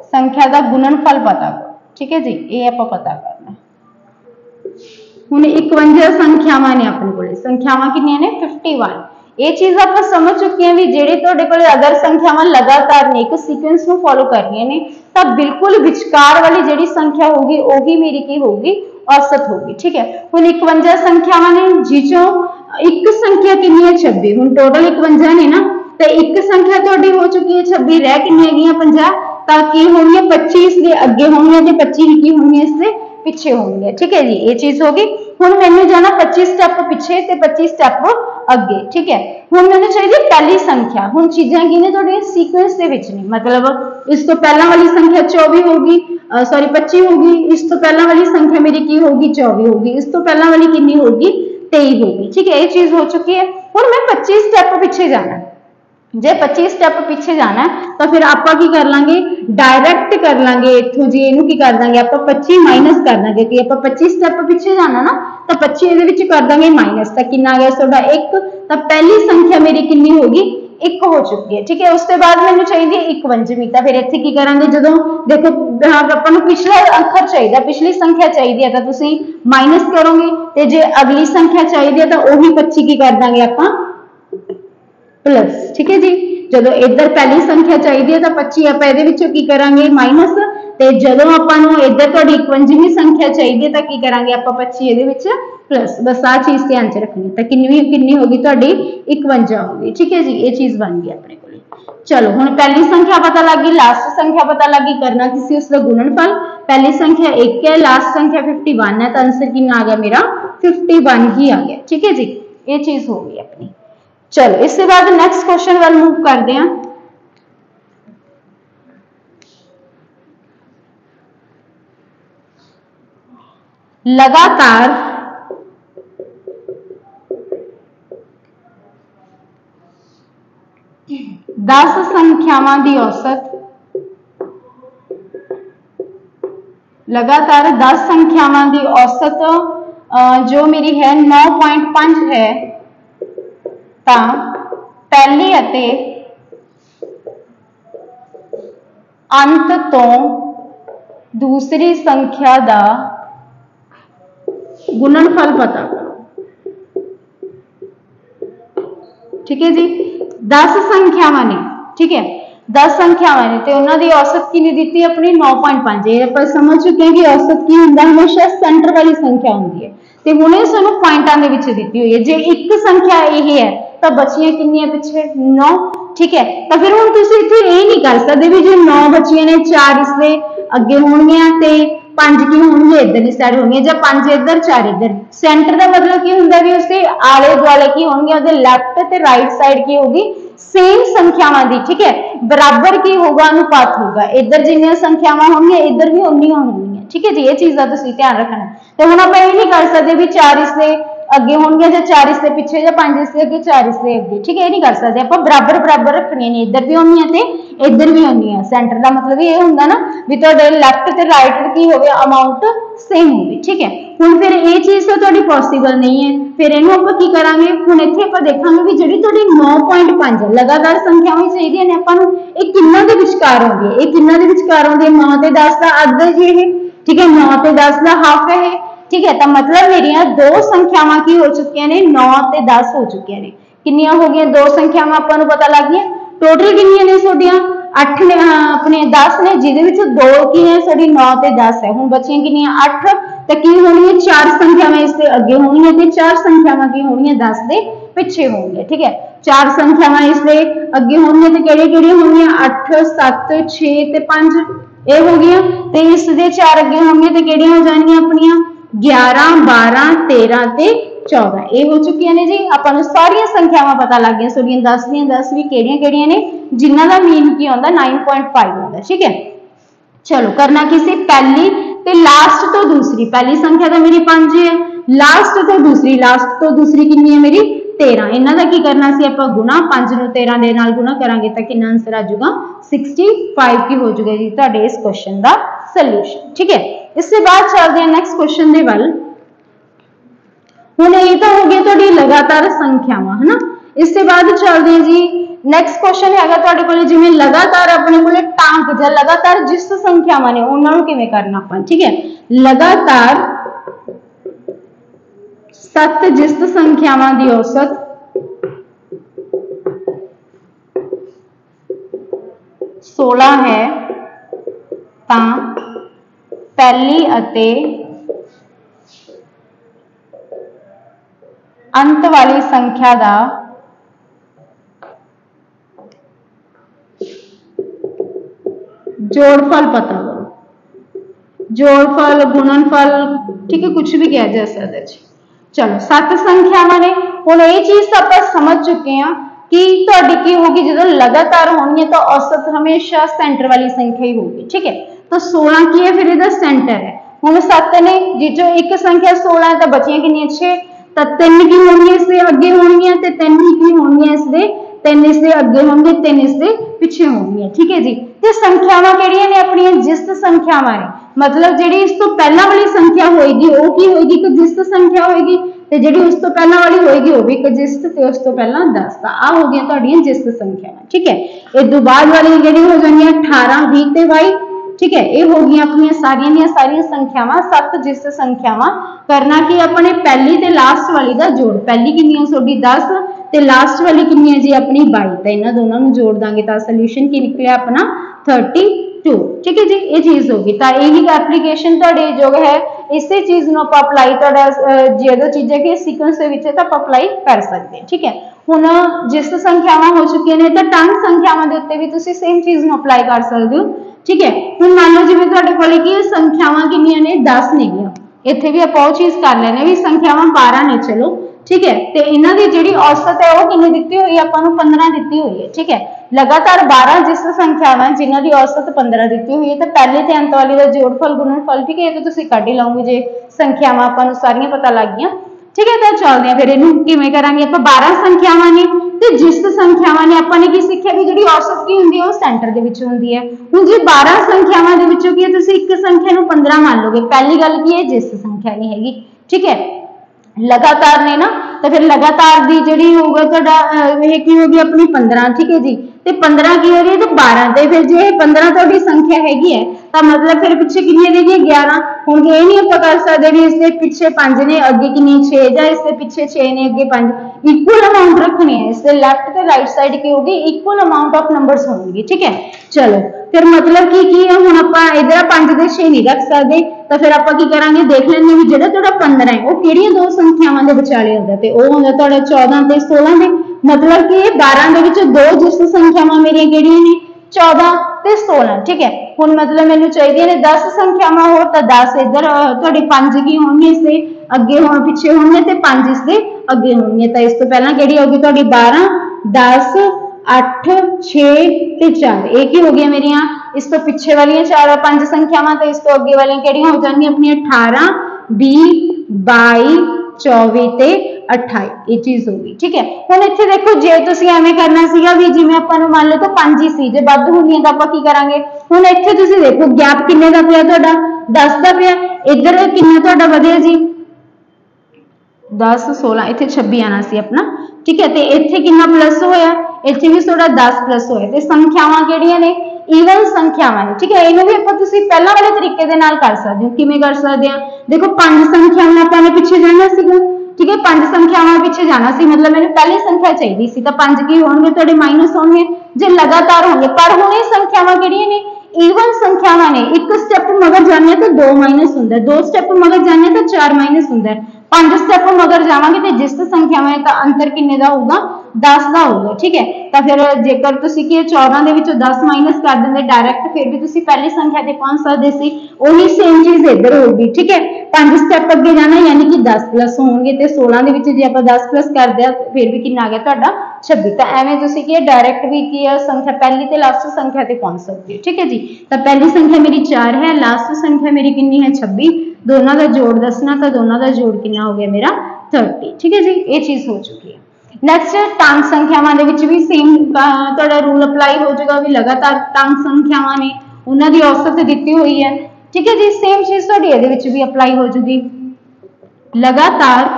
संख्या का गुणनफल पता। करो ठीक है जी? ये आप पता करना हूँ। इकवंजा संख्याव ने अपने को संख्याव कि ने? Fifty one. ये चीज़ आप समझ चुके हैं भी, जेडे तो को अदर संख्याव लगातार ने, एक सीक्वेंस में फॉलो कर रही ने तो बिल्कुल विचकार वाली जी संख्या होगी वह भी मेरी की होगी, औसत होगी। ठीक है? हूँ इकवंजा संख्याव ने, जिचों, एक संख्या कि छब्बी। हूँ टोटल इकवंजा ने ना ਤੇ ਇੱਕ ਸੰਖਿਆ ਤੁਹਾਡੀ ਹੋ ਚੁੱਕੀ ਹੈ 26 ਰਹਿ ਕਿੰਨੀ ਹੈਗੀਆਂ 50 ਤਾਂ ਕੀ ਹੋਣਗੀਆਂ 25 ਇਸ ਦੇ ਅੱਗੇ ਹੋਣਗੀਆਂ ਤੇ 25 ਕੀ ਹੋਣਗੀਆਂ ਇਸ ਦੇ ਪਿੱਛੇ ਹੋਣਗੇ ਠੀਕ ਹੈ ਜੀ ਇਹ ਚੀਜ਼ ਹੋ ਗਈ ਹੁਣ ਮੈਨੂੰ ਜਾਣਾ 25 ਸਟੈਪ ਪਿੱਛੇ ਤੇ 25 ਸਟੈਪ ਅੱਗੇ ਠੀਕ ਹੈ ਹੁਣ ਮੈਨੂੰ ਚਾਹੀਦੀ ਪਹਿਲੀ ਸੰਖਿਆ ਹੁਣ ਚੀਜ਼ਾਂ ਕੀ ਨੇ ਤੁਹਾਡੇ ਸੀਕੁਐਂਸ ਦੇ ਵਿੱਚ ਨੇ ਮਤਲਬ ਇਸ ਤੋਂ ਪਹਿਲਾਂ ਵਾਲੀ ਸੰਖਿਆ 24 ਹੋਗੀ ਸੌਰੀ 25 ਹੋਗੀ ਇਸ ਤੋਂ ਪਹਿਲਾਂ ਵਾਲੀ ਸੰਖਿਆ ਮੇਰੀ ਕੀ ਹੋਗੀ 24 ਹੋਗੀ ਇਸ ਤੋਂ ਪਹਿਲਾਂ ਵਾਲੀ ਕਿੰਨੀ ਹੋਗੀ 23 ਹੋਗੀ ਠੀਕ ਹੈ ਇਹ ਚੀਜ਼ ਹੋ ਚੁੱਕੀ ਹੈ ਹੁਣ ਮੈਂ 25 ਸਟੈਪ ਪਿੱਛੇ ਜਾਣਾ ਜੇ 25 ਸਟੈਪ ਪਿੱਛੇ ਜਾਣਾ ਤਾਂ ਫਿਰ ਆਪਾਂ ਕੀ ਕਰ ਲਾਂਗੇ ਡਾਇਰੈਕਟ ਕਰ ਲਾਂਗੇ ਇੱਥੋਂ ਜੀ ਇਹਨੂੰ ਕੀ ਕਰ ਦਾਂਗੇ ਆਪਾਂ 25 ਮਾਈਨਸ ਕਰ ਦਾਂਗੇ ਕਿ ਆਪਾਂ 25 ਸਟੈਪ ਪਿੱਛੇ ਜਾਣਾ ਨਾ ਤਾਂ 25 ਇਹਦੇ ਵਿੱਚ ਕਰ ਦਾਂਗੇ ਮਾਈਨਸ ਤਾਂ ਕਿੰਨਾ ਆ ਗਿਆ ਤੁਹਾਡਾ 1 ਤਾਂ ਪਹਿਲੀ ਸੰਖਿਆ ਮੇਰੀ ਕਿੰਨੀ ਹੋਗੀ 1 ਹੋ ਚੁੱਕੀ ਹੈ ਠੀਕ ਹੈ ਉਸ ਤੋਂ ਬਾਅਦ ਮੈਨੂੰ ਚਾਹੀਦੀ ਹੈ 51ਵੀਂ ਤਾਂ ਫਿਰ ਇੱਥੇ ਕੀ ਕਰਾਂਗੇ ਜਦੋਂ ਦੇਖੋ ਆਪਾਂ ਨੂੰ ਪਿਛਲਾ ਅੱਖਰ ਚਾਹੀਦਾ ਪਿਛਲੀ ਸੰਖਿਆ ਚਾਹੀਦੀ ਹੈ ਤਾਂ ਤੁਸੀਂ ਮਾਈਨਸ ਕਰੋਗੇ ਤੇ ਜੇ ਅਗਲੀ ਸੰਖਿਆ ਚਾਹੀਦੀ ਹੈ ਤਾਂ ਉਹੀ 25 ਕੀ ਕਰ ਦਾਂਗੇ ਆਪਾਂ ਪਲੱਸ ਠੀਕ ਹੈ ਜੀ ਜਦੋਂ ਇੱਧਰ ਪਹਿਲੀ ਸੰਖਿਆ ਚਾਹੀਦੀ ਹੈ ਤਾਂ 25 ਆਪਾਂ ਇਹਦੇ ਵਿੱਚੋਂ ਕੀ ਕਰਾਂਗੇ ਮਾਈਨਸ ਤੇ ਜਦੋਂ ਆਪਾਂ ਨੂੰ ਇੱਧਰ ਤੁਹਾਡੀ 51ਵੀਂ ਸੰਖਿਆ ਚਾਹੀਦੀ ਹੈ ਤਾਂ ਕੀ ਕਰਾਂਗੇ ਆਪਾਂ 25 ਇਹਦੇ ਵਿੱਚ ਪਲੱਸ ਬਸ ਆ ਚੀਜ਼ ਧਿਆਨ 'ਚ ਰੱਖਣੀ ਤਾਂ ਕਿੰਨੀ ਕਿੰਨੀ ਹੋਗੀ ਤੁਹਾਡੀ 51 ਹੋਗੀ ਠੀਕ ਹੈ ਜੀ ਇਹ ਚੀਜ਼ ਬਣ ਗਈ ਆਪਣੇ ਕੋਲੇ ਚਲੋ ਹੁਣ ਪਹਿਲੀ ਸੰਖਿਆ ਪਤਾ ਲੱਗ ਗਈ ਲਾਸਟ ਸੰਖਿਆ ਪਤਾ ਲੱਗ ਗਈ ਕਰਨਾ ਕਿਸੇ ਉਸ ਦਾ ਗੁਣਨਫਲ ਪਹਿਲੀ ਸੰਖਿਆ 1 ਹੈ ਲਾਸਟ ਸੰਖਿਆ 51 ਹੈ ਤਾਂ ਆਨਸਰ ਕਿੰਨਾ ਆ ਗਿਆ ਮੇਰਾ 51 ਹੀ ਆ ਗਿਆ ਠੀਕ ਹੈ ਜੀ ਇਹ ਚੀਜ਼ ਹੋ ਗਈ ਆਪਣੀ चलो, इसके बाद नेक्स्ट क्वेश्चन वाल मूव कर हैं। लगातार दस संख्यावान की औसत। लगातार दस संख्यावान की औसत जो मेरी है 9.5 है। ਤਾਂ ਪਹਿਲੀ ਅਤੇ ਅੰਤ ਤੋਂ ਦੂਸਰੀ ਸੰਖਿਆ ਦਾ ਗੁਣਨਫਲ ਪਤਾ ਕਰੋ। ਠੀਕ ਹੈ ਜੀ? 10 ਸੰਖਿਆਵਾਂ ਨੇ, ਠੀਕ ਹੈ? 10 ਸੰਖਿਆਵਾਂ ਨੇ ਤੇ ਉਹਨਾਂ ਦੀ ਔਸਤ ਕਿੰਨੀ ਦਿੱਤੀ ਆਪਣੀ? 9.5 ਇਹ ਆਪਾਂ ਸਮਝ ਚੁੱਕੇ ਹਾਂ ਕਿ ਔਸਤ ਕੀ ਹੁੰਦਾ, ਹਮੇਸ਼ਾ ਸੈਂਟਰ ਵਾਲੀ ਸੰਖਿਆ ਹੁੰਦੀ ਹੈ। ਤੇ ਹੁਣ ਇਹ ਸਾਨੂੰ ਪੁਆਇੰਟਾਂ ਦੇ ਵਿੱਚ ਦਿੱਤੀ ਹੋਈ ਹੈ। ਜੇ ਇੱਕ ਸੰਖਿਆ ਇਹ ਹੈ ਤਾਂ ਬਚੀਆਂ ਕਿੰਨੀਆਂ ਪਿੱਛੇ? 9 ਠੀਕ ਹੈ, ਤਾਂ ਫਿਰ ਹੁਣ ਤੁਸੀਂ ਇੱਥੇ ਇਹ ਨਹੀਂ ਕਰ ਸਕਦੇ ਵੀ ਜੇ 9 ਬਚੀਆਂ ਨੇ 4 ਇਸ ਦੇ ਅੱਗੇ ਹੋਣਗੀਆਂ ਤੇ 5 ਕੀ ਹੋਣਗੇ? ਇੱਧਰਲੀ ਸਾਈਡ ਹੋਣਗੀਆਂ ਜਾਂ 5 ਇੱਧਰ 4 ਇੱਧਰ। ਸੈਂਟਰ ਦਾ ਮਤਲਬ ਕੀ ਹੁੰਦਾ ਵੀ ਉਸਦੇ ਆਲੇ ਦੁਆਲੇ ਕੀ ਹੋਣਗੇ? ਉਹਦੇ ਲੈਫਟ ਤੇ ਰਾਈਟ ਸਾਈਡ ਕੀ ਹੋਗੀ ਸੇਮ ਸੰਖਿਆਵਾਂ ਦੀ, ਠੀਕ ਹੈ? ਬਰਾਬਰ ਕੀ ਹੋਗਾ ਅਨੁਪਾਤ ਹੋਗਾ ਇੱਧਰ ਜਿੰਨੀਆਂ ਸੰਖਿਆਵਾਂ ਹੋਣਗੀਆਂ, ਇੱਧਰ ਵੀ ਉਨੀਆਂ ਹੋਣਗੀਆਂ। ਠੀਕ ਹੈ ਜੀ, ਇਹ ਚੀਜ਼ ਦਾ ਤੁਸੀਂ ਧਿਆਨ ਰੱਖਣਾ ਤੇ ਹੁਣ ਆਪਾਂ ਇਹ ਨਹੀਂ ਕਰ ਸਕਦੇ ਵੀ 4 ਇਸ ਦੇ ਅੱਗੇ ਹੋਣਗੇ ਜਾਂ 4 ਇਸ ਦੇ ਪਿੱਛੇ ਜਾਂ 5 ਇਸ ਦੇ ਅੱਗੇ 4 ਇਸ ਦੇ ਅੱਗੇ। ਠੀਕ ਹੈ, ਇਹ ਨਹੀਂ ਕਰ ਸਕਦੇ ਆਪਾਂ। ਬਰਾਬਰ ਬਰਾਬਰ ਰੱਖਣੀਆਂ ਨੇ। ਇੱਧਰ ਵੀ ਹੋਣੀਆਂ ਤੇ ਇੱਧਰ ਵੀ ਹੋਣੀਆਂ ਸੈਂਟਰ ਦਾ ਮਤਲਬ ਇਹ ਹੁੰਦਾ ਨਾ ਵੀ ਤੁਹਾਡੇ ਲੈਫਟ ਤੇ ਰਾਈਟ ਕੀ ਹੋਵੇ ਅਮਾਉਂਟ ਸੇਮ ਹੋਵੇ। ਠੀਕ ਹੈ? ਹੁਣ ਫਿਰ ਇਹ ਚੀਜ਼ ਤਾਂ ਤੁਹਾਡੀ ਪੋਸੀਬਲ ਨਹੀਂ ਹੈ। ਫਿਰ ਇਹਨੂੰ ਆਪਾਂ ਕੀ ਕਰਾਂਗੇ? ਹੁਣ ਇੱਥੇ ਆਪਾਂ ਦੇਖਾਂਗੇ ਵੀ ਜਿਹੜੀ ਤੁਹਾਡੀ 9.5 ਲਗਾਤਾਰ ਸੰਖਿਆਵਾਂ ਚਾਹੀਦੀਆਂ ਨੇ ਆਪਾਂ ਨੂੰ, ਇਹ ਕਿੰਨਾ ਦੇ ਵਿਚਕਾਰ ਆਉਂਦੀ ਹੈ? ਇਹ ਕਿੰਨਾ ਦੇ ਵਿਚਕਾਰ ਆਉਂਦੀ ਹੈ? 9 ਤੇ 10 ਦਾ ਅੱਧ ਜੀ ਇਹ। ਠੀਕ ਹੈ? 9 ਤੇ 10 ਦਾ ਹਾਫ ਹੈ ਇਹ। ਠੀਕ ਹੈ, ਤਾਂ ਮਤਲਬ ਮੇਰੀਆਂ ਦੋ ਸੰਖਿਆਵਾਂ ਕੀ ਹੋ ਚੁੱਕੀਆਂ ਨੇ? 9 ਤੇ 10 ਹੋ ਚੁੱਕੀਆਂ ਨੇ। ਕਿੰਨੀਆਂ ਹੋ ਗਈਆਂ? ਦੋ ਸੰਖਿਆਵਾਂ ਆਪਾਂ ਨੂੰ ਪਤਾ ਲੱਗ ਗਈਆਂ। ਟੋਟਲ ਕਿੰਨੀਆਂ ਨੇ ਤੁਹਾਡੀਆਂ? 8 ਨੇ ਆਪਣੇ 10 ਨੇ, ਜਿਹਦੇ ਵਿੱਚ ਦੋ ਕੀ ਹੈ? ਸਾਡੀ 9 ਤੇ 10 ਹੈ। ਹੁਣ ਬਚੀਆਂ ਕਿੰਨੀਆਂ? 8 ਤਾਂ ਕੀ ਹੋਣੀਆਂ ਚਾਰ ਸੰਖਿਆਵਾਂ ਇਸ ਦੇ ਅੱਗੇ ਹੋਣੀਆਂ ਤੇ ਚਾਰ ਸੰਖਿਆਵਾਂ ਕੀ ਹੋਣੀਆਂ 10 ਦੇ ਪਿੱਛੇ ਹੋਣਗੀਆਂ, ਠੀਕ ਹੈ? ਚਾਰ ਸੰਖਿਆਵਾਂ ਇਸ ਦੇ ਅੱਗੇ ਹੋਣਗੀਆਂ ਤੇ ਕਿਹੜੀਆਂ ਕਿਹੜੀਆਂ ਹੋਣਗੀਆਂ? 8 7 6 ਤੇ 5 ਇਹ ਹੋ ਗਈਆਂ ਤੇ ਇਸ ਦੇ ਚਾਰ ਅੱਗੇ ਹੋਣਗੀਆਂ ਤੇ ਕਿਹੜੀਆਂ ਹੋ ਜਾਣਗੀਆਂ ਆਪਣੀਆਂ? 11 12 13 ਤੇ 14 ਇਹ ਹੋ ਚੁੱਕੀਆਂ ਨੇ ਜੀ ਆਪਾਂ ਨੂੰ ਸਾਰੀਆਂ ਸੰਖਿਆਵਾਂ ਪਤਾ ਲੱਗ ਗਈਆਂ ਸੋਡੀਆਂ 10 ਦੀਆਂ 10 ਵੀ ਕਿਹੜੀਆਂ ਕਿਹੜੀਆਂ ਨੇ ਜਿਨ੍ਹਾਂ ਦਾ ਮੀਨ ਕੀ ਆਉਂਦਾ 9.5 ਆਉਂਦਾ ਠੀਕ ਹੈ ਚਲੋ ਕਰਨਾ ਕਿਸੇ ਪਹਿਲੀ ਤੇ ਲਾਸਟ ਤੋਂ ਦੂਸਰੀ ਪਹਿਲੀ ਸੰਖਿਆ ਤਾਂ ਮੇਰੀ 5 ਹੈ ਲਾਸਟ ਤੋਂ ਦੂਸਰੀ ਲਾਸਟ ਤੋਂ ਦੂਸਰੀ ਕਿੰਨੀ ਹੈ ਮੇਰੀ 13 ਇਹਨਾਂ ਦਾ ਕੀ ਕਰਨਾ ਸੀ ਆਪਾਂ ਗੁਣਾ 5 ਨੂੰ 13 ਦੇ ਨਾਲ ਗੁਣਾ ਕਰਾਂਗੇ ਤਾਂ ਕਿੰਨਾ ਆਨਸਰ ਆ ਜਾਊਗਾ 65 ਕੀ ਹੋ ਜਾਊਗਾ ਜੀ ਤੁਹਾਡੇ ਇਸ ਕੁਐਸਚਨ ਦਾ ਸੋਲੂਸ਼ਨ ਠੀਕ ਹੈ ਇਸ ਤੋਂ ਬਾਅਦ ਚੱਲਦੇ ਹਾਂ ਨੈਕਸਟ ਕੁਐਸਚਨ ਦੇ ਵੱਲ ਹੁਣ ਇਹ ਤਾਂ ਹੋ ਗਿਆ ਤੁਹਾਡੀ ਲਗਾਤਾਰ ਸੰਖਿਆਵਾਂ ਹਨਾ ਇਸ ਤੋਂ ਬਾਅਦ ਚੱਲਦੇ ਹਾਂ ਜੀ ਨੈਕਸਟ ਕੁਐਸਚਨ ਹੈਗਾ ਤੁਹਾਡੇ ਕੋਲ ਜਿਵੇਂ ਲਗਾਤਾਰ ਆਪਣੇ ਕੋਲੇ ਟਾਂਕ ਜਾਂ ਲਗਾਤਾਰ ਜਿਸ ਸੰਖਿਆਵਾਂ ਨੇ ਉਹਨਾਂ ਨੂੰ ਕਿਵੇਂ ਕਰਨਾ ਆਪਾਂ ਠੀਕ ਹੈ ਲਗਾਤਾਰ ਸੱਤ ਜਿਸ ਸੰਖਿਆਵਾਂ ਦੀ ਔਸਤ ਸੋਲਾਂ ਹੈ ਤਾਂ ਪਹਿਲੀ ਅਤੇ ਅੰਤ ਵਾਲੀ ਸੰਖਿਆ ਦਾ ਜੋੜਫਲ ਪਤਾ ਕਰੋ ਜੋੜਫਲ ਗੁਣਨਫਲ ਠੀਕ ਹੈ ਕੁਝ ਵੀ ਕਿਹਾ ਜਾ ਸਕਦਾ ਜੀ ਚਲੋ ਸੱਤ ਸੰਖਿਆਵਾਂ ਨੇ ਹੁਣ ਇਹ ਚੀਜ਼ ਤਾਂ ਆਪਾਂ ਸਮਝ ਚੁੱਕੇ ਹਾਂ ਕਿ ਤੁਹਾਡੀ ਕੀ ਹੋਗੀ ਜਦੋਂ ਲਗਾਤਾਰ ਹੋਣੀ ਹੈ ਤਾਂ ਔਸਤ ਹਮੇਸ਼ਾ ਸੈਂਟਰ ਵਾਲੀ ਸੰਖਿਆ ਹੀ तो 16 की है फिर इधर सेंटर है हमें सत्त ने जो एक संख्या 16 है ਤਾਂ ਬਚੀਆਂ ਕਿੰਨੀਆਂ? ਛੇ। ਤਾਂ ਤਿੰਨ ਕੀ ਹੋਣਗੀਆਂ ਇਸਦੇ ਅੱਗੇ ਹੋਣਗੀਆਂ ਤੇ ਤਿੰਨ ਹੀ ਕੀ ਹੋਣਗੀਆਂ ਇਸਦੇ ਤਿੰਨ ਇਸਦੇ ਅੱਗੇ ਹੋਣਗੇ, ਤਿੰਨ ਇਸਦੇ ਪਿੱਛੇ ਹੋਣਗੀਆਂ। ਠੀਕ ਹੈ ਜੀ? ਤੇ ਸੰਖਿਆਵਾਂ ਕਿਹੜੀਆਂ ਨੇ ਆਪਣੀਆਂ? ਜਿਸਤ ਸੰਖਿਆਵਾਂ ਨੇ। ਮਤਲਬ ਜਿਹੜੀ ਇਸ ਤੋਂ ਪਹਿਲਾਂ ਵਾਲੀ ਸੰਖਿਆ ਹੋਏਗੀ, ਉਹ ਕੀ ਹੋਏਗੀ? ਇੱਕ ਜਿਸਤ ਸੰਖਿਆ ਹੋਏਗੀ ਤੇ ਜਿਹੜੀ ਉਸ ਤੋਂ ਪਹਿਲਾਂ ਵਾਲੀ ਹੋਏਗੀ, ਉਹ ਵੀ ਇੱਕ ਜਿਸਤ ਤੇ ਉਸ ਤੋਂ ਪਹਿਲਾਂ ਦਸ। ਤਾਂ ਆ ਹੋ ਗਈਆਂ ਤੁਹਾਡੀਆਂ ਜਿਸਤ ਸੰਖਿਆਵਾਂ। ਠੀਕ ਹੈ? ਇਹ ਤੋਂ ਬਾਅਦ ਵਾਲੀਆਂ ਜਿਹੜੀਆਂ ਹੋ ਜਾਣਗੀਆਂ? 18 20 ਤੇ ਬਾਈ। ਠੀਕ ਹੈ, ਇਹ ਹੋ ਗਈਆਂ ਆਪਣੀਆਂ ਸਾਰੀਆਂ ਦੀਆਂ ਸਾਰੀਆਂ ਸੰਖਿਆਵਾਂ, ਸੱਤ ਜਿਸ ਸੰਖਿਆਵਾਂ, ਕਰਨਾ ਕਿ ਆਪਣੇ ਪਹਿਲੀ ਤੇ ਲਾਸਟ ਵਾਲੀ ਦਾ ਜੋੜ। ਪਹਿਲੀ ਕਿੰਨੀ ਹੈ ਤੁਹਾਡੀ 10 ਤੇ ਲਾਸਟ ਵਾਲੀ ਕਿੰਨੀ ਹੈ ਜੀ ਆਪਣੀ 22 ਤਾਂ ਇਹਨਾਂ ਦੋਨਾਂ ਨੂੰ ਜੋੜ ਦਾਂਗੇ ਤਾਂ ਸੋਲੂਸ਼ਨ ਕੀ ਨਿਕਲਿਆ ਆਪਣਾ 32 ਠੀਕ ਹੈ ਜੀ, ਇਹ ਚੀਜ਼ ਹੋ ਗਈ। ਤਾਂ ਇਹੀ ਐਪਲੀਕੇਸ਼ਨ ਤੁਹਾਡੇ ਜੋ ਹੈ। ਇਸੇ ਚੀਜ਼ ਨੂੰ ਆਪਾਂ ਅਪਲਾਈ ਤੁਹਾਡਾ ਜਿਹੜਾ ਚੀਜ਼ ਹੈ ਕਿ ਸੀਕੁਐਂਸ ਦੇ ਵਿੱਚ ਤਾਂ ਆਪਾਂ ਅਪਲਾਈ ਕਰ ਸਕਦੇ ਠੀਕ ਹੈ ਹੁਣ ਜਿਸ ਸੰਖਿਆਵਾਂ ਹੋ ਚੁੱਕੀਆਂ ਨੇ ਤਾਂ ਟੰਗ ਸੰਖਿਆਵਾਂ ਦੇ ਉੱਤੇ ਵੀ ਤੁਸੀਂ ਸੇਮ ਚੀਜ਼ ਨੂੰ ਅਪਲਾਈ ਕਰ ਸਕਦੇ ਹੋ, ਠੀਕ ਹੈ? ਹੁਣ ਮੰਨ ਲਓ ਜਿਵੇਂ ਤੁਹਾਡੇ ਕੋਲ ਕੀ ਸੰਖਿਆਵਾਂ ਕਿੰਨੀਆਂ ਨੇ? 10 ਨੇਗੀਆਂ ਇੱਥੇ ਵੀ ਆਪਾਂ ਉਹ ਚੀਜ਼ ਕਰ ਲੈਣੇ ਵੀ ਸੰਖਿਆਵਾਂ 12 ਨੇ, ਚਲੋ, ਠੀਕ ਹੈ? ਤੇ ਇਹਨਾਂ ਦੀ ਜਿਹੜੀ ਔਸਤ ਹੈ ਉਹ ਕਿੰਨੀ ਦਿੱਤੀ ਹੋਈ ਹੈ? ਆਪਾਂ ਨੂੰ 15 ਦਿੱਤੀ ਹੋਈ ਹੈ, ਠੀਕ ਹੈ? ਲਗਾਤਾਰ 12 ਜਿਸ ਸੰਖਿਆਵਾਂ ਜਿਨ੍ਹਾਂ ਦੀ ਔਸਤ 15 ਦਿੱਤੀ ਹੋਈ ਹੈ, ਤਾਂ ਪਹਿਲੇ ਤੇ ਅੰਤ ਵਾਲੀ ਦਾ ਜੋੜਫਲ ਗੁਣਨਫਲ ਠੀਕ ਹੈ? ਇਹ ਤਾਂ ਤੁਸੀਂ ਕੱਢ ਹੀ ਲਓਗੇ ਜੇ ਸੰਖਿਆਵਾਂ ਆਪਾਂ ਨੂੰ ਸਾਰੀਆਂ ਪਤਾ ਲੱਗ ਗਈਆਂ। ਠੀਕ ਹੈ, ਤਾਂ ਚੱਲਦੇ ਆ ਫਿਰ ਇਹਨੂੰ। ਕਿਵੇਂ ਕਰਾਂਗੇ ਆਪਾਂ? 12 ਸੰਖਿਆਵਾਂ ਨੇ। ਤੇ ਜਿਸ ਸੰਖਿਆਵਾਂ ਨੇ ਆਪਾਂ ਨੇ ਕੀ ਸਿੱਖਿਆ ਵੀ, ਜਿਹੜੀ ਔਸਤ ਕੀ ਹੁੰਦੀ ਹੈ, ਉਹ ਸੈਂਟਰ ਦੇ ਵਿੱਚ ਹੁੰਦੀ ਹੈ। ਹੁਣ ਜੇ 12 ਸੰਖਿਆਵਾਂ ਦੇ ਵਿੱਚੋਂ ਕੀ ਹੈ, ਤੁਸੀਂ ਇੱਕ ਸੰਖਿਆ ਨੂੰ 15 ਮੰਨ ਲਓਗੇ। ਪਹਿਲੀ ਗੱਲ ਕੀ ਹੈ, ਜਿਸ ਸੰਖਿਆ ਨਹੀਂ ਹੈਗੀ। ਠੀਕ ਹੈ। ਲਗਾਤਾਰ ਨੇ ਨਾ ਤਾਂ ਫਿਰ ਲਗਾਤਾਰ ਦੀ ਜਿਹੜੀ ਹੋਊਗਾ ਤੁਹਾਡਾ ਅਹ, ਇਹ ਕੀ ਹੋਗੀ ਆਪਣੀ 15 ਠੀਕ ਹੈ ਜੀ ਤੇ 15 ਕੀ ਹੋ ਰਹੀ ਹੈ ਤਾਂ 12 ਤੇ ਫਿਰ ਜੇ ਇਹ 15 ਤੁਹਾਡੀ ਸੰਖਿਆ ਹੈਗੀ ਹੈ ਤਾਂ ਮਤਲਬ ਫਿਰ ਪਿੱਛੇ ਕਿੰਨੀ ਰਹਿ ਗਈ 11 ਹੁਣ ਇਹ ਨਹੀਂ ਆਪਾਂ ਕਰ ਸਕਦੇ ਵੀ ਇਸ ਦੇ ਪਿੱਛੇ 5 ਨੇ ਅੱਗੇ ਕਿੰਨੀ 6 ਜਾਂ ਇਸ ਦੇ ਪਿੱਛੇ 6 ਨੇ ਅੱਗੇ 5 ਇਕੁਅਲ ਅਮਾਉਂਟ ਰੱਖਣੀ ਹੈ ਇਸ ਦੇ ਲੈਫਟ ਤੇ ਰਾਈਟ ਸਾਈਡ ਕੀ ਹੋਗੀ ਇਕੁਅਲ ਅਮਾਉਂਟ ਆਫ ਨੰਬਰਸ ਹੋਣਗੇ ਠੀਕ ਹੈ ਚਲੋ ਫਿਰ ਮਤਲਬ ਕੀ ਕੀ ਹੈ ਹੁਣ ਆਪਾਂ ਇਧਰ 5 ਦੇ 6 ਨਹੀਂ ਰੱਖ ਸਕਦੇ, ਤਾਂ ਫਿਰ ਆਪਾਂ ਕੀ ਕਰਾਂਗੇ? ਦੇਖ ਲੈਂਦੇ ਹਾਂ ਵੀ ਜਿਹੜਾ ਤੁਹਾਡਾ 15 ਹੈ, ਉਹ ਕਿਹੜੀਆਂ ਦੋ ਸੰਖਿਆਵਾਂ ਦੇ ਵਿਚਾਲੇ ਹੁੰਦਾ ਤੇ ਉਹ ਹੁੰਦਾ ਤੁਹਾਡਾ 14 ਤੇ 16 ਦੇ। ਮਤਲਬ ਕਿ 12 ਦੇ ਵਿੱਚ ਦੋ ਜਿਸ ਸੰਖਿਆਵਾਂ ਮੇਰੀਆਂ ਕਿਹੜੀਆਂ ਨੇ? 14 ਤੇ 16 ਠੀਕ ਹੈ? ਹੁਣ ਮਤਲਬ ਮੈਨੂੰ ਚਾਹੀਦੀਆਂ ਨੇ 10 ਸੰਖਿਆਵਾਂ ਹੋਰ, ਤਾਂ 10 ਇੱਧਰ ਤੁਹਾਡੇ 5 ਕੀ ਹੋਣਗੇ ਇਸ ਅੱਗੇ ਹੋਣ, ਪਿੱਛੇ ਹੋਣਗੇ ਤੇ 5 ਇਸ ਦੇ ਅੱਗੇ ਹੋਣਗੇ। ਤਾਂ ਇਸ ਤੋਂ ਪਹਿਲਾਂ ਕਿਹੜੀ ਹੋਗੀ ਤੁਹਾਡੀ 12 10 8 6 ਤੇ 4 ਇਹ ਕੀ ਹੋ ਗਿਆ ਮੇਰੀਆਂ ਇਸ ਤੋਂ ਪਿੱਛੇ ਵਾਲੀਆਂ ਚਾਰ ਪੰਜ ਸੰਖਿਆਵਾਂ ਤੇ ਇਸ ਤੋਂ ਅੱਗੇ ਵਾਲੀਆਂ ਕਿਹੜੀਆਂ ਹੋ ਜਾਣਗੀਆਂ ਆਪਣੀਆਂ 18 20 22 24 ਤੇ 28 ਇਹ ਚੀਜ਼ ਹੋ ਗਈ ਠੀਕ ਹੈ ਹੁਣ ਇੱਥੇ ਦੇਖੋ ਜੇ ਤੁਸੀਂ ਐਵੇਂ ਕਰਨਾ ਸੀਗਾ ਵੀ ਜਿਵੇਂ ਆਪਾਂ ਨੂੰ ਮੰਨ ਲਓ ਤਾਂ ਪੰਜ ਹੀ ਸੀ ਜੇ ਵੱਧ ਹੁੰਦੀਆਂ ਤਾਂ ਆਪਾਂ ਕੀ ਕਰਾਂਗੇ ਹੁਣ ਇੱਥੇ ਤੁਸੀਂ ਦੇਖੋ ਗੈਪ ਕਿੰਨੇ ਦਾ ਪਿਆ ਤੁਹਾਡਾ 10 ਦਾ ਪਿਆ ਇੱਧਰ ਕਿੰਨਾ ਤੁਹਾਡਾ ਵਧਿਆ ਜੀ 10 16 ਇੱਥੇ 26 ਆਣਾ ਸੀ ਆਪਣਾ ਠੀਕ ਹੈ ਤੇ ਇੱਥੇ ਕਿੰਨਾ ਪਲੱਸ ਹੋਇਆ ਇੱਥੇ ਵੀ ਤੁਹਾਡਾ 10 ਪਲੱਸ ਹੋਇਆ ਤੇ ਸੰਖਿਆਵਾਂ ਕਿਹੜੀਆਂ ਨੇ ਈਵਨ ਸੰਖਿਆਵਾਂ ਨੇ ਠੀਕ ਹੈ ਇਹਨੂੰ ਵੀ ਆਪਾਂ ਤੁਸੀਂ ਪਹਿਲਾਂ ਵਾਲੇ ਤਰੀਕੇ ਦੇ ਨਾਲ ਕਰ ਸਕਦੇ ਹੋ ਕਿਵੇਂ ਕਰ ਸਕਦੇ ਆ ਦੇਖੋ ਪੰਜ ਸੰਖਿਆਵਾਂ ਆਪਾਂ ਨੇ ਪਿੱਛੇ ਜਾਣਾ ਸੀਗਾ ਠੀਕ ਹੈ ਪੰਜ ਸੰਖਿਆਵਾਂ ਪਿੱਛੇ ਜਾਣਾ ਸੀ ਮਤਲਬ ਮੈਨੂੰ ਪਹਿਲੀ ਸੰਖਿਆ ਚਾਹੀਦੀ ਸੀ ਤਾਂ ਪੰਜ ਕੀ ਹੋਣਗੇ ਤੁਹਾਡੇ ਮਾਈਨਸ ਹੋਣਗੇ ਜੇ ਲਗਾਤਾਰ ਹੋਣਗੇ ਪਰ ਹੁਣ ਇਹ ਸੰਖਿਆਵਾਂ ਕਿਹੜੀਆਂ ਨੇ ਈਵਨ ਸੰਖਿਆਵਾਂ ਨੇ ਇੱਕ ਸਟੈਪ ਮਗਰ ਜਾਂਦੇ ਤਾਂ 2 ਮਾਈਨਸ ਹੁੰਦਾ ਹੈ, ਦੋ ਸਟੈਪ ਮਗਰ ਜਾਂਦੇ ਤਾਂ 4 ਮਾਈਨਸ ਹੁੰਦਾ ਹੈ ਪੰਜ ਸਟੈਪ ਮਗਰ ਜਾਵਾਂਗੇ ਤੇ ਜਿਸ ਸੰਖਿਆਵਾਂ ਹੈ ਤਾਂ ਅੰਤਰ ਕਿੰਨੇ ਦਾ ਹੋਊਗਾ? 10 ਦਾ ਹੋਊਗਾ, ਠੀਕ ਹੈ? ਤਾਂ ਫਿਰ ਜੇਕਰ ਤੁਸੀਂ ਕੀ 14 ਦੇ ਵਿੱਚੋਂ 10 ਮਾਈਨਸ ਕਰ ਦਿੰਦੇ ਡਾਇਰੈਕਟ ਫਿਰ ਵੀ ਤੁਸੀਂ ਪਹਿਲੀ ਸੰਖਿਆ ਤੇ ਪਹੁੰਚ ਸਕਦੇ ਸੀ, ਉਹੀ ਸੇਮ ਚੀਜ਼ ਇੱਧਰ ਹੋਊਗੀ, ਠੀਕ ਹੈ? ਪੰਜ ਸਟੈਪ ਅੱਗੇ ਜਾਣਾ, ਯਾਨੀ ਕਿ 10 ਪਲੱਸ ਹੋਣਗੇ ਤੇ 16 ਦੇ ਵਿੱਚ ਜੇ ਆਪਾਂ 10 ਪਲੱਸ ਕਰਦੇ ਆ ਫਿਰ ਵੀ ਕਿੰਨਾ ਆ ਗਿਆ ਤੁਹਾਡਾ? 26 ਤਾਂ ਐਵੇਂ ਤੁਸੀਂ ਕੀ ਡਾਇਰੈਕਟ ਵੀ ਕੀ ਹੈ, ਸੰਖਿਆ ਪਹਿਲੀ ਤੇ ਲਾਸਟ ਸੰਖਿਆ ਤੇ ਪਹੁੰਚ ਸਕਦੇ ਹੋ ਠੀਕ ਹੈ ਜੀ? ਤਾਂ ਪਹਿਲੀ ਸੰਖਿਆ ਮੇਰੀ 4 ਹੈ ਲਾਸਟ ਸੰਖਿਆ ਮੇਰੀ ਕਿੰਨੀ ਹੈ? 26 ਦੋਨਾਂ ਦਾ ਜੋੜ ਦੱਸਣਾ ਤਾਂ ਦੋਨਾਂ ਦਾ ਜੋੜ ਕਿੰਨਾ ਹੋ ਗਿਆ ਮੇਰਾ 30 ਠੀਕ ਹੈ ਜੀ? ਇਹ ਚੀਜ਼ ਹੋ ਚੁੱਕੀ ਹੈ। ਨੈਕਸਟ ਟੰਗ ਸੰਖਿਆਵਾਂ ਦੇ ਵਿੱਚ ਵੀ ਸੇਮ ਤੁਹਾਡਾ ਰੂਲ ਅਪਲਾਈ ਹੋ ਜਾਊਗਾ ਵੀ ਲਗਾਤਾਰ ਟੰਗ ਸੰਖਿਆਵਾਂ ਨੇ, ਉਹਨਾਂ ਦੀ ਔਸਤ ਦਿੱਤੀ ਹੋਈ ਹੈ। ਠੀਕ ਹੈ ਜੀ? ਸੇਮ ਚੀਜ਼ ਤੁਹਾਡੀ ਇਹਦੇ ਵਿੱਚ ਵੀ ਅਪਲਾਈ ਹੋ ਜੂਗੀ। ਲਗਾਤਾਰ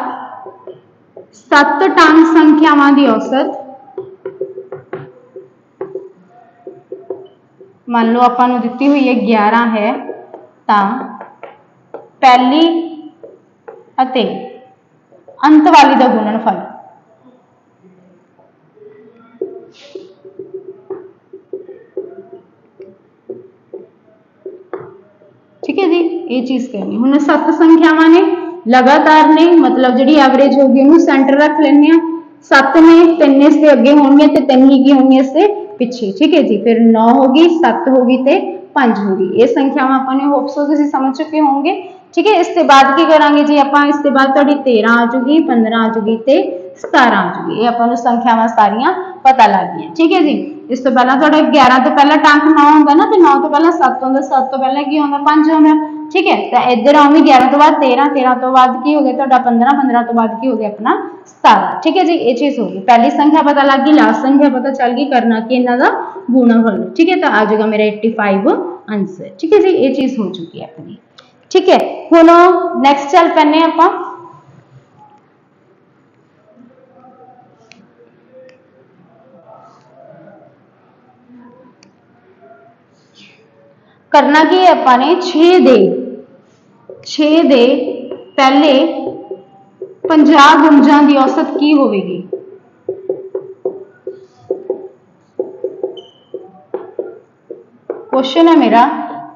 7 ਟਾਂਗ ਸੰਖਿਆਵਾਂ ਦੀ ਔਸਤ। ਮੰਨ ਲਓ ਆਪਾਂ ਨੂੰ ਦਿੱਤੀ ਹੋਈ ਹੈ 11 ਹੈ, ਤਾਂ ਪਹਿਲੀ ਅਤੇ ਅੰਤ ਵਾਲੀ ਦਾ ਗੁਣਨਫਲ ਠੀਕ ਹੈ ਜੀ ਇਹ ਚੀਜ਼ ਕਰਨੀ ਹੁਣ ਸੱਤ ਸੰਖਿਆਵਾਂ ਨੇ ਲਗਾਤਾਰ ਨੇ ਮਤਲਬ ਜਿਹੜੀ ਐਵਰੇਜ ਹੋਗੀ ਉਹਨੂੰ ਸੈਂਟਰ ਰੱਖ ਲੈਂਦੇ ਆ ਸੱਤ ਨੇ ਤਿੰਨ ਇਸ ਦੇ ਅੱਗੇ ਹੋਣਗੇ ਤੇ ਤਿੰਨ ਹੀ ਕੀ ਹੋਣਗੇ ਇਸ ਦੇ ਪਿੱਛੇ ਠੀਕ ਹੈ ਜੀ ਫਿਰ 9 ਹੋਗੀ 7 ਹੋਗੀ ਤੇ 5 ਹੋਗੀ ਇਹ ਸੰਖਿਆਵਾਂ ਆਪਾਂ ਨੇ ਹੋਪ ਸੋ ਤੁਸੀਂ ਸਮਝ ਚੁੱਕੇ ਹੋਵੋਗੇ ਠੀਕ ਹੈ ਇਸ ਤੋਂ ਬਾਅਦ ਕੀ ਕਰਾਂਗੇ ਜੀ ਆਪਾਂ ਇਸ ਤੋਂ ਬਾਅਦ ਤੁਹਾਡੀ 13 ਆ ਜੂਗੀ 15 ਆ ਜੂਗੀ ਤੇ 17 ਆ ਜੂਗੀ ਇਹ ਆਪਾਂ ਨੂੰ ਸੰਖਿਆਵਾਂ ਸਾਰੀਆਂ ਪਤਾ ਲੱਗ ਗਈਆਂ ਠੀਕ ਹੈ ਜੀ ਇਸ ਤੋਂ ਪਹਿਲਾਂ ਤੁਹਾਡਾ 11 ਤੋਂ ਪਹਿਲਾਂ ਟੰਕ 9 ਹੁੰਦਾ ਨਾ ਤੇ 9 ਤੋਂ ਪਹਿਲਾਂ 7 ਹੁੰਦਾ 7 ਤੋਂ ਪਹਿਲਾਂ ਕੀ ਹੁੰਦਾ 5 ਹੁੰਦਾ ਠੀਕ ਹੈ ਤਾਂ ਇੱਧਰ ਆਉਂਗੀ 11 ਤੋਂ ਬਾਅਦ 13 13 ਤੋਂ ਬਾਅਦ ਕੀ ਹੋ ਗਿਆ ਤੁਹਾਡਾ 15 15 ਤੋਂ ਬਾਅਦ ਕੀ ਹੋ ਗਿਆ ਆਪਣਾ 17 ਠੀਕ ਹੈ ਜੀ ਇਹ ਚੀਜ਼ ਹੋ ਗਈ ਪਹਿਲੀ ਸੰਖਿਆ ਪਤਾ ਲੱਗ ਗਈ ਲਾਸਟ ਸੰਖਿਆ ਪਤਾ ਚੱਲ ਗਈ ਕਰਨਾ ਕਿ ਇਹਨਾਂ ਦਾ ਗੁਣਨਫਲ ਠੀਕ ਹੈ ਤਾਂ ਆ ਜਾਊਗਾ ਮੇਰਾ 85 ਆਨਸਰ ਠੀਕ ਹੈ ਜੀ ਇਹ ਚੀਜ਼ ਹੋ ਚੁੱਕੀ ਹੈ ਆਪਣੀ ਠੀਕ ਹੈ ਹੁਣ ਨੈਕਸਟ ਚੱਲ ਪੈਨੇ ਆਪਾਂ ਕਰਨਾ ਕੀ ਹੈ ਆਪਾਂ ਨੇ 6 ਦੇ 6 ਦੇ ਪਹਿਲੇ 50 ਗੁੰਜਾਂ ਦੀ ਔਸਤ ਕੀ ਹੋਵੇਗੀ ਕੁਐਸਚਨ ਹੈ ਮੇਰਾ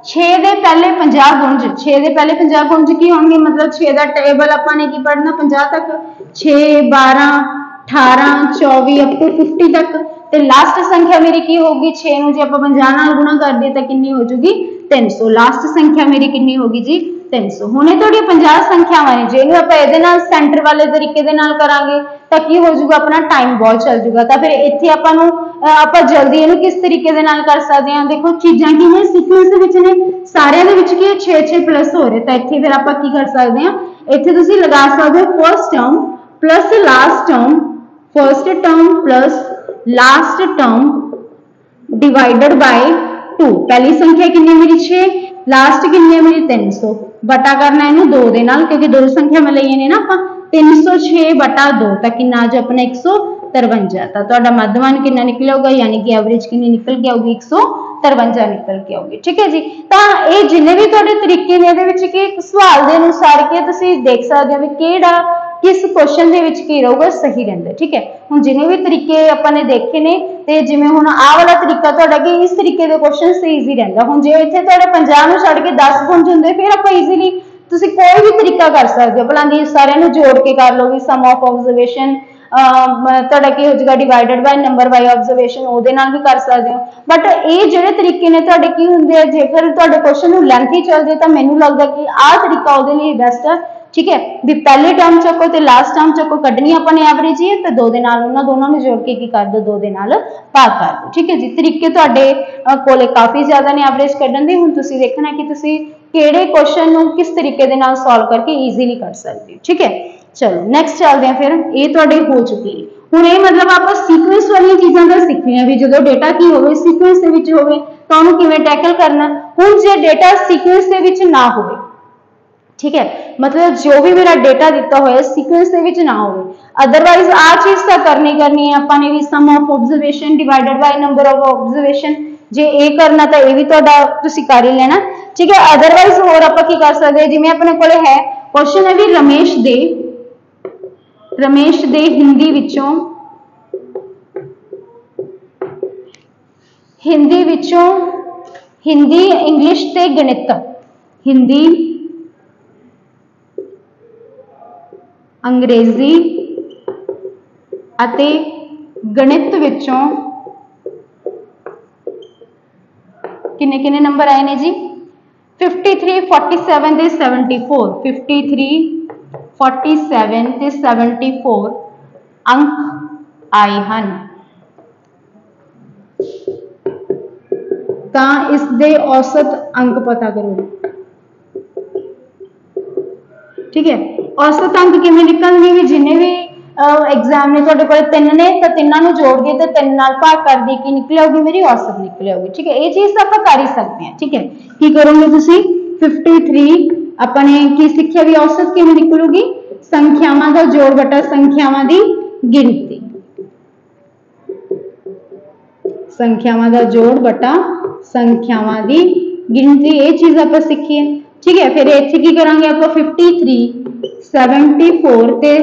6 ਦੇ ਪਹਿਲੇ 50 ਗੁੰਜ 6 ਦੇ ਪਹਿਲੇ 50 ਗੁੰਜ ਕੀ ਹੋਣਗੇ? ਮਤਲਬ 6 ਦਾ ਟੇਬਲ ਆਪਾਂ ਨੇ ਕੀ ਪੜਨਾ 50 ਤੱਕ? 6 12 18 24 ਅਪ ਟੂ 50 ਤੱਕ। ਤੇ ਲਾਸਟ ਸੰਖਿਆ ਮੇਰੀ ਕੀ ਹੋਊਗੀ? 6 ਨੂੰ ਜੇ ਆਪਾਂ 50 ਨਾਲ ਗੁਣਾ ਕਰ ਦਈਏ ਤਾਂ ਕਿੰਨੀ ਹੋ ਜੂਗੀ 300 ਲਾਸਟ ਸੰਖਿਆ ਮੇਰੀ ਕਿੰਨੀ ਹੋਗੀ ਜੀ? 300 ਹੁਣ ਇਹ ਤੁਹਾਡੀ 50 ਸੰਖਿਆਵਾਂ ਨੇ। ਜੇ ਇਹਨੂੰ ਆਪਾਂ ਇਹਦੇ ਨਾਲ ਸੈਂਟਰ ਵਾਲੇ ਤਰੀਕੇ ਦੇ ਨਾਲ ਕਰਾਂਗੇ ਤਾਂ ਕੀ ਹੋ ਜਾਊਗਾ? ਆਪਣਾ ਟਾਈਮ ਬਹੁਤ ਚੱਲ ਜਾਊਗਾ। ਤਾਂ ਫਿਰ ਇੱਥੇ ਆਪਾਂ ਨੂੰ ਆਪਾਂ ਜਲਦੀ ਇਹਨੂੰ ਕਿਸ ਤਰੀਕੇ ਦੇ ਨਾਲ ਕਰ ਸਕਦੇ ਹਾਂ ਦੇਖੋ ਚੀਜ਼ਾਂ ਕੀ ਨੇ ਸੀਕੁਐਂਸ ਦੇ ਵਿੱਚ ਨੇ ਸਾਰਿਆਂ ਦੇ ਵਿੱਚ ਕੀ 6 6 ਪਲੱਸ ਹੋ ਰਿਹਾ ਤਾਂ ਇੱਥੇ ਫਿਰ ਆਪਾਂ ਕੀ ਕਰ ਸਕਦੇ ਹਾਂ ਇੱਥੇ ਤੁਸੀਂ ਲਗਾ ਸਕਦੇ ਹੋ first term plus last term first term plus last term divided by 2 ਪਹਿਲੀ ਸੰਖਿਆ ਕਿੰਨੀ ਮੇਰੀ 6 ਲਾਸਟ ਕਿੰਨੀ ਹੈ ਮੇਰੀ 300 ਬਟਾ ਕਰਨਾ ਇਹਨੂੰ 2 ਦੇ ਨਾਲ ਕਿਉਂਕਿ ਦੋ ਸੰਖਿਆ ਮੈਂ ਲਈਆਂ ਨੇ ਨਾ ਆਪਾਂ 306 ਬਟਾ 2 ਤਾਂ ਕਿੰਨਾ ਆ ਜਾ ਆਪਣਾ 153 ਤਾਂ ਤੁਹਾਡਾ ਮੱਧਵਾਨ ਕਿੰਨਾ ਨਿਕਲੇਗਾ ਯਾਨੀ ਕਿ ਐਵਰੇਜ ਕਿੰਨੀ ਨਿਕਲ ਕੇ ਆਊਗੀ? 153 ਨਿਕਲ ਕੇ ਆਊਗੀ। ਠੀਕ ਹੈ ਜੀ? ਤਾਂ ਇਹ ਜਿੰਨੇ ਵੀ ਤੁਹਾਡੇ ਤਰੀਕੇ ਨੇ ਇਹਦੇ ਵਿੱਚ ਕਿ ਸਵਾਲ ਦੇ ਅਨੁਸਾਰ ਕਿ ਤੁਸੀਂ ਦੇਖ ਸਕਦੇ ਹੋ ਵੀ ਕਿਹੜਾ, ਕਿਸ ਕੁਐਸਚਨ ਦੇ ਵਿੱਚ ਕੀ ਰਹੂਗਾ, ਸਹੀ ਰਹਿੰਦਾ ਠੀਕ ਹੈ? ਹੁਣ ਜਿੰਨੇ ਵੀ ਤਰੀਕੇ ਆਪਾਂ ਨੇ ਦੇਖੇ ਨੇ, ਤੇ ਜਿਵੇਂ ਹੁਣ ਆਹ ਵਾਲਾ ਤਰੀਕਾ ਤੁਹਾਡਾ ਕਿ ਇਸ ਤਰੀਕੇ ਦੇ ਕੁਐਸਚਨ ਸੇ ਈਜ਼ੀ ਰਹਿੰਦਾ ਹੁਣ ਜੇ ਇੱਥੇ ਤੁਹਾਡੇ 50 ਨੂੰ ਛੱਡ ਕੇ 10 ਪੁੰਜ ਹੁੰਦੇ ਫਿਰ ਆਪਾਂ ਈਜ਼ੀਲੀ ਤੁਸੀਂ ਕੋਈ ਵੀ ਤਰੀਕਾ ਕਰ ਸਕਦੇ ਹੋ। ਭਲਾ ਦੀ ਸਾਰਿਆਂ ਨੂੰ ਜੋੜ ਕੇ ਕਰ ਲਓ ਵੀ ਸਮ ਆਫ ਆਬਜ਼ਰਵੇਸ਼ਨ ਤੁਹਾਡਾ ਕੀ ਹੋ ਜਾਏਗਾ divided by number by observation ਉਹਦੇ ਨਾਲ ਵੀ ਕਰ ਸਕਦੇ ਹੋ। ਬਟ ਇਹ ਜਿਹੜੇ ਤਰੀਕੇ ਨੇ ਤੁਹਾਡੇ ਕੀ ਹੁੰਦੇ ਆ? ਜੇਕਰ ਤੁਹਾਡੇ ਕੁਐਸਚਨ ਨੂੰ ਲੈਂਥੀ ਚੱਲ ਜੇ ਤਾਂ ਮੈਨੂੰ ਲੱਗਦਾ ਕਿ ਆਹ ਤਰੀਕਾ ਉਹਦੇ ਲਈ ਬੈਸਟ ਹੈ ਠੀਕ ਹੈ? ਵੀ ਪਹਿਲੇ ਟਰਮ ਚੱਕੋ ਤੇ ਲਾਸਟ ਟਰਮ ਚੱਕੋ, ਕੱਢਣੀ ਆਪਾਂ ਨੇ ਐਵਰੇਜ ਹੀ, ਤੇ ਦੋ ਦੇ ਨਾਲ ਉਹਨਾਂ ਦੋਨਾਂ ਨੂੰ ਜੋੜ ਕੇ ਕੀ ਕਰ ਦੋ ਦੋ ਦੇ ਨਾਲ ਭਾਗ ਕਰ ਦੋ। ਠੀਕ ਹੈ ਜੀ? ਤਰੀਕੇ ਤੁਹਾਡੇ ਕੋਲੇ ਕਾਫੀ ਜ਼ਿਆਦਾ ਨੇ ਐਵਰੇਜ ਕੱਢਣ ਦੇ। ਹੁਣ ਤੁਸੀਂ ਦੇਖਣਾ ਕਿ ਤੁਸੀਂ ਕਿਹੜੇ ਕੁਐਸਚਨ ਨੂੰ ਕਿਸ ਤਰੀਕੇ ਦੇ ਨਾਲ ਸੋਲਵ ਕਰਕੇ ਈਜ਼ੀਲੀ ਕਰ ਸਕਦੇ ਹੋ। ਠੀਕ ਹੈ? ਚਲੋ ਨੈਕਸਟ ਚੱਲਦੇ ਹਾਂ ਫਿਰ ਇਹ ਤੁਹਾਡੇ ਹੋ ਚੁੱਕੀ ਹੈ ਹੁਣ ਇਹ ਮਤਲਬ ਆਪਾਂ ਸੀਕੁਐਂਸ ਵਾਲੀਆਂ ਚੀਜ਼ਾਂ ਦਾ ਸਿੱਖ ਲਿਆ ਵੀ ਜਦੋਂ ਡਾਟਾ ਕੀ ਹੋਵੇ ਸੀਕੁਐਂਸ ਦੇ ਵਿੱਚ ਹੋਵੇ ਤਾਂ ਉਹਨੂੰ ਕਿਵੇਂ ਟੈਕਲ ਕਰਨਾ ਹੁਣ ਜੇ ਡਾਟਾ ਸੀਕੁਐਂਸ ਦੇ ਵਿੱਚ ਨਾ ਹੋਵੇ ਠੀਕ ਹੈ ਮਤਲਬ ਜੋ ਵੀ ਮੇਰਾ ਡਾਟਾ ਦਿੱਤਾ ਹੋਇਆ ਸੀਕੁਐਂਸ ਦੇ ਵਿੱਚ ਨਾ ਹੋਵੇ ਅਦਰਵਾਈਜ਼ ਆ ਚੀਜ਼ ਤਾਂ ਕਰਨੀ ਕਰਨੀ ਹੈ ਆਪਾਂ ਨੇ ਵੀ sum of observation divided by number of observation ਜੇ ਇਹ ਕਰਨਾ ਤਾਂ ਇਹ ਵੀ ਤੁਹਾਡਾ ਤੁਸੀਂ ਕਰ ਹੀ ਲੈਣਾ ਠੀਕ ਹੈ ਅਦਰਵਾਈਜ਼ ਹੋਰ ਆਪਾਂ ਕੀ ਕਰ ਸਕਦੇ ਜਿਵੇਂ ਆਪਣੇ ਕੋਲੇ ਹੈ ਕੁਐਸਚਨ ਹੈ ਵੀ ਰਮੇਸ਼ ਦੇ ਰਮੇਸ਼ ਦੇ ਹਿੰਦੀ ਵਿੱਚੋਂ ਹਿੰਦੀ ਵਿੱਚੋਂ ਹਿੰਦੀ ਇੰਗਲਿਸ਼ ਤੇ ਗਣਿਤ ਹਿੰਦੀ ਅੰਗਰੇਜ਼ੀ ਅਤੇ ਗਣਿਤ ਵਿੱਚੋਂ ਕਿੰਨੇ ਕਿੰਨੇ ਨੰਬਰ ਆਏ ਨੇ ਜੀ 53 47 ਤੇ 74 53 47 ਤੇ 74 ਅੰਕ ਆਏ ਹਨ ਤਾਂ ਇਸ ਦੇ ਔਸਤ ਅੰਕ ਪਤਾ ਕਰੋ ਠੀਕ ਹੈ ਔਸਤ ਅੰਕ ਕਿਵੇਂ ਨਿਕਲਣਗੇ ਵੀ ਜਿੰਨੇ ਵੀ ਐਗਜ਼ਾਮ ਨੇ ਤੁਹਾਡੇ ਕੋਲ ਤਿੰਨ ਨੇ ਤਾਂ ਤਿੰਨਾਂ ਨੂੰ ਜੋੜ ਕੇ ਤੇ ਤਿੰਨ ਨਾਲ ਭਾਗ ਕਰ ਦੇ ਕੀ ਨਿਕਲ ਆਊਗੀ ਮੇਰੀ ਔਸਤ ਨਿਕਲ ਆਊਗੀ ਠੀਕ ਹੈ ਇਹ ਚੀਜ਼ ਤਾਂ ਆਪਾਂ ਕਰ ਹੀ ਸਕਦੇ ਹਾਂ ਠੀਕ ਹੈ ਕੀ ਕਰੋਗੇ ਤੁਸੀਂ 53 अपने की શીખ્યા भी औसत કેવી નીકળુગી સંખ્યામાં તો જોડ વટા સંખ્યામાં દી ગિનતી સંખ્યામાં તો જોડ વટા संख्यावां दी गिनती। ये चीज़ आप सीखी है। ठीक है, फिर इतने की करा आप फिफ्टी थ्री सैवनटी फोर ते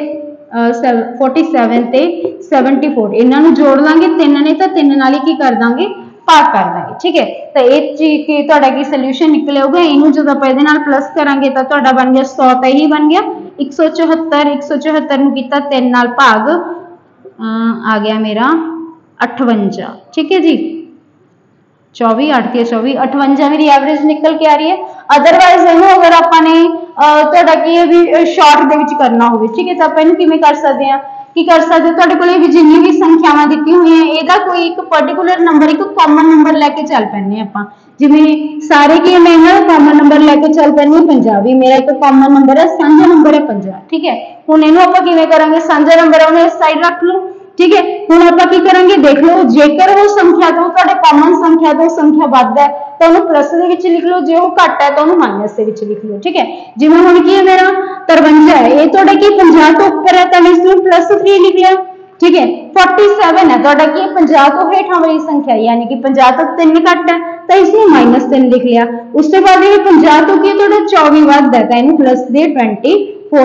फोर्टी सैवन से सैवनटी फोर इन्हों जोड़ देंगे तीन ने तो तीन नाल ही की कर देंगे। ਭਾਗ ਕਰ ਦਾਂਗੇ ਠੀਕ ਹੈ ਤਾਂ ਇਹ ਚੀਜ਼ ਕੀ ਤੁਹਾਡਾ ਕੀ ਸੋਲੂਸ਼ਨ ਨਿਕਲੇਗਾ ਇਹਨੂੰ ਜਦੋਂ ਆਪਾਂ ਇਹਦੇ ਨਾਲ ਪਲੱਸ ਕਰਾਂਗੇ ਤਾਂ ਤੁਹਾਡਾ ਬਣ ਗਿਆ 100 ਤਾਂ ਇਹੀ ਬਣ ਗਿਆ 174 174 ਨੂੰ ਕੀਤਾ 3 ਨਾਲ ਭਾਗ ਆ ਗਿਆ ਮੇਰਾ 58 ਠੀਕ ਹੈ ਜੀ 24 8 ਤੇ 24 58 ਮੇਰੀ ਐਵਰੇਜ ਨਿਕਲ ਕੇ ਆ ਰਹੀ ਹੈ ਅਦਰਵਾਈਜ਼ ਇਹਨੂੰ ਅਗਰ ਆਪਾਂ ਨੇ ਤੁਹਾਡਾ ਕੀ ਹੈ ਵੀ ਸ਼ਾਰਟ ਦੇ ਵਿੱਚ ਕਰਨਾ ਹੋਵੇ ਠੀਕ ਹੈ ਤਾਂ ਆਪਾਂ ਇਹਨੂੰ ਕਿਵੇਂ ਕਰ ਸਕਦੇ ਆ ਕੀ ਕਰ ਸਕਦੇ ਤੁਹਾਡੇ ਕੋਲ ਵੀ ਜਿੰਨੀ ਵੀ ਸੰਖਿਆਵਾਂ ਦਿੱਤੀ ਹੋਈਆਂ ਇਹਦਾ ਕੋਈ ਇੱਕ ਪਾਰਟਿਕੂਲਰ ਨੰਬਰ ਇੱਕ ਕਾਮਨ ਨੰਬਰ ਲੈ ਕੇ ਚੱਲ ਪੈਣੇ ਆਪਾਂ ਜਿਵੇਂ ਸਾਰੇ ਕੀ ਮੈਂ ਇਹਨਾਂ ਕਾਮਨ ਨੰਬਰ ਲੈ ਕੇ ਚੱਲ ਪੈਣੀ ਪੰਜਾਬੀ ਮੇਰਾ ਇੱਕ ਕਾਮਨ ਨੰਬਰ ਹੈ ਸਾਂਝਾ ਨੰਬਰ ਹੈ 50 ਠੀਕ ਹੈ ਹੁਣ ਇਹਨੂੰ ਆਪਾਂ ਕਿਵੇਂ ਕਰਾਂਗੇ ਸਾਂਝਾ ਨੰਬਰ ਉਹਨੇ ਇਸ ਸਾਈਡ ਰੱਖ ਲਓ ਠੀਕ ਹੈ ਹੁਣ ਆਪਾਂ ਕੀ ਕਰਾਂਗੇ ਦੇਖ ਲਓ ਜੇਕਰ ਉਹ ਸੰਖਿਆ ਤੋਂ ਤੁਹਾਡੇ ਕਾਮਨ ਸੰਖਿਆ ਤੋਂ ਸੰਖਿਆ ਵੱਧ ਹੈ ਤਾਂ ਉਹਨੂੰ ਪਲੱਸ ਦੇ ਵਿੱਚ ਲਿਖ ਲਓ ਜੇ ਉਹ ਘੱਟ ਹੈ ਤਾਂ ਉਹਨੂੰ ਮਾਈਨਸ ਦੇ ਵਿੱਚ ਲਿਖ ਲਓ ਠੀਕ ਹੈ ਜਿਵੇਂ ਹੁਣ ਕੀ ਹੈ ਮੇਰਾ 53 ਹੈ ਇਹ ਤੁਹਾਡੇ ਕੀ 50 ਤੋਂ ਉੱਪਰ ਹੈ ਤਾਂ ਮੈਂ ਇਸ ਨੂੰ ਪਲੱਸ 3 ਲਿਖ ਲਿਆ ਠੀਕ ਹੈ 47 ਹੈ ਤੁਹਾਡਾ ਕੀ 50 ਤੋਂ ਹੇਠਾਂ ਵਾਲੀ ਸੰਖਿਆ ਯਾਨੀ ਕਿ 50 ਤੋਂ 3 ਘੱਟ ਹੈ ਤਾਂ ਇਸ ਨੂੰ ਮਾਈਨਸ 3 ਲਿਖ ਲਿਆ ਉਸ ਤੋਂ ਬਾਅਦ ਇਹ 50 ਤੋਂ ਕੀ ਤੁਹਾਡਾ 24 ਵੱਧ ਹੈ ਤਾਂ ਇਹਨੂੰ ਪਲੱਸ ਦੇ 24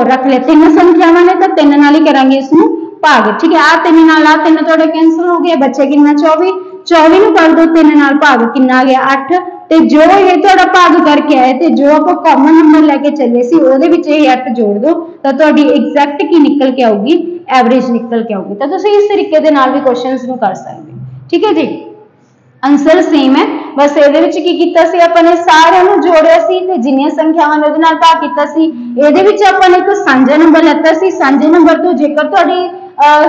ਰੱਖ ਲਿਆ ਤਿੰਨ ਸੰਖਿਆਵਾਂ ਨੇ ਤਾਂ ਤਿੰਨ ਨਾਲ ਹੀ ਕਰਾਂਗੇ ਇਸ ਨੂੰ ਭਾਗ। ਠੀਕ ਹੈ ਆ ਤਿੰਨ ਨਾਲ ਆ ਤਿੰਨ ਤੁਹਾਡੇ ਕੈਂਸਲ ਹੋ ਗਏ, ਬੱਚੇ ਕਿੰਨਾ 24 24 ਨੂੰ ਕਰ ਦੋ, ਤਿੰਨ ਨਾਲ ਭਾਗ ਕਿੰਨਾ ਆ ਗਿਆ? 8 ਤੇ ਜੋ ਇਹ ਤੁਹਾਡਾ ਭਾਗ ਕਰਕੇ ਆਏ ਤੇ ਜੋ ਆਪਾਂ ਕਾਮਨ ਨੰਬਰ ਲੈ ਕੇ ਚੱਲੇ ਸੀ, ਉਹਦੇ ਵਿੱਚ ਇਹ 8 ਜੋੜ ਦਿਓ ਤਾਂ ਤੁਹਾਡੀ ਐਗਜ਼ੈਕਟ ਕੀ ਨਿਕਲ ਕੇ ਆਊਗੀ? ਐਵਰੇਜ ਨਿਕਲ ਕੇ ਆਊਗੀ। ਤਾਂ ਤੁਸੀਂ ਇਸ ਤਰੀਕੇ ਦੇ ਨਾਲ ਵੀ ਕੁਐਸਚਨਸ ਨੂੰ ਕਰ ਸਕਦੇ ਠੀਕ ਹੈ ਜੀ? ਆਨਸਰ ਸੇਮ ਹੈ। ਬਸ ਇਹਦੇ ਵਿੱਚ ਕੀ ਕੀਤਾ ਸੀ, ਆਪਾਂ ਨੇ ਸਾਰਿਆਂ ਨੂੰ ਜੋੜਿਆ ਸੀ ਤੇ ਜਿੰਨੀਆਂ ਸੰਖਿਆਵਾਂ ਨੇ ਉਹਦੇ ਨਾਲ ਭਾਗ ਕੀਤਾ ਸੀ। ਇਹਦੇ ਵਿੱਚ ਆਪਾਂ ਨੇ ਇੱਕ ਸਾਂਝਾ ਨੰਬਰ ਲੈਤਾ ਸੀ। ਸਾਂਝੇ ਨੰਬਰ ਤੋਂ ਜੇਕਰ ਤੁਹਾਡੀ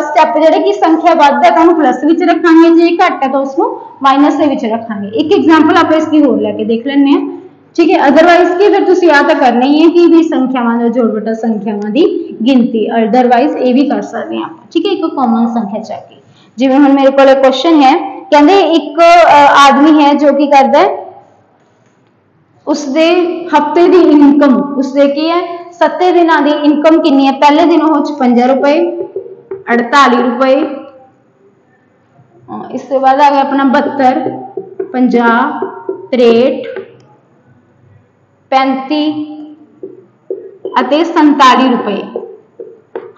ਸਟੈਪ ਜਿਹੜੇ ਕਿ ਸੰਖਿਆ ਵੱਧ ਹੈ ਤਾਂ ਉਹਨੂੰ ਪਲੱਸ ਵਿੱਚ ਰੱਖਾਂਗੇ ਜੇ ਘੱਟ ਹੈ ਤਾਂ ਉਸ ਨੂੰ ਮਾਈਨਸ ਦੇ ਵਿੱਚ ਰੱਖਾਂਗੇ ਇੱਕ ਐਗਜ਼ਾਮਪਲ ਆਪਾਂ ਇਸ ਦੀ ਹੋਰ ਲੈ ਕੇ ਦੇਖ ਲੈਂਦੇ ਹਾਂ ਠੀਕ ਹੈ ਅਦਰਵਾਈਜ਼ ਕੀ ਫਿਰ ਤੁਸੀਂ ਆ ਤਾਂ ਕਰਨਾ ਹੀ ਹੈ ਕਿ ਵੀ ਸੰਖਿਆਵਾਂ ਦਾ ਜੋੜ ਬਟਾ ਸੰਖਿਆਵਾਂ ਦੀ ਗਿਣਤੀ ਅਦਰਵਾਈਜ਼ ਇਹ ਵੀ ਕਰ ਸਕਦੇ ਹਾਂ ਠੀਕ ਹੈ ਇੱਕ ਕਾਮਨ ਸੰਖਿਆ ਚੱਕ ਕੇ ਜਿਵੇਂ ਹੁਣ ਮੇਰੇ ਕੋਲ ਕੁਐਸਚਨ ਹੈ ਕਹਿੰਦੇ ਇੱਕ ਆਦਮੀ ਹੈ ਜੋ ਕੀ ਕਰਦਾ ਹੈ ਉਸਦੇ ਹਫਤੇ ਦੀ ਇਨਕਮ ਉਸਦੇ ਕੀ ਹੈ 7 ਦਿਨਾਂ ਦੀ ਇਨਕਮ ਕਿੰਨੀ ਹੈ ਪਹਿਲੇ ਦਿਨ ਉਹ 56 ਰੁਪਏ 48 ਰੁਪਏ ਇਸ ਤੋਂ ਬਾਅਦ ਆ ਗਿਆ ਆਪਣਾ 72 50 63 35 ਅਤੇ 47 ਰੁਪਏ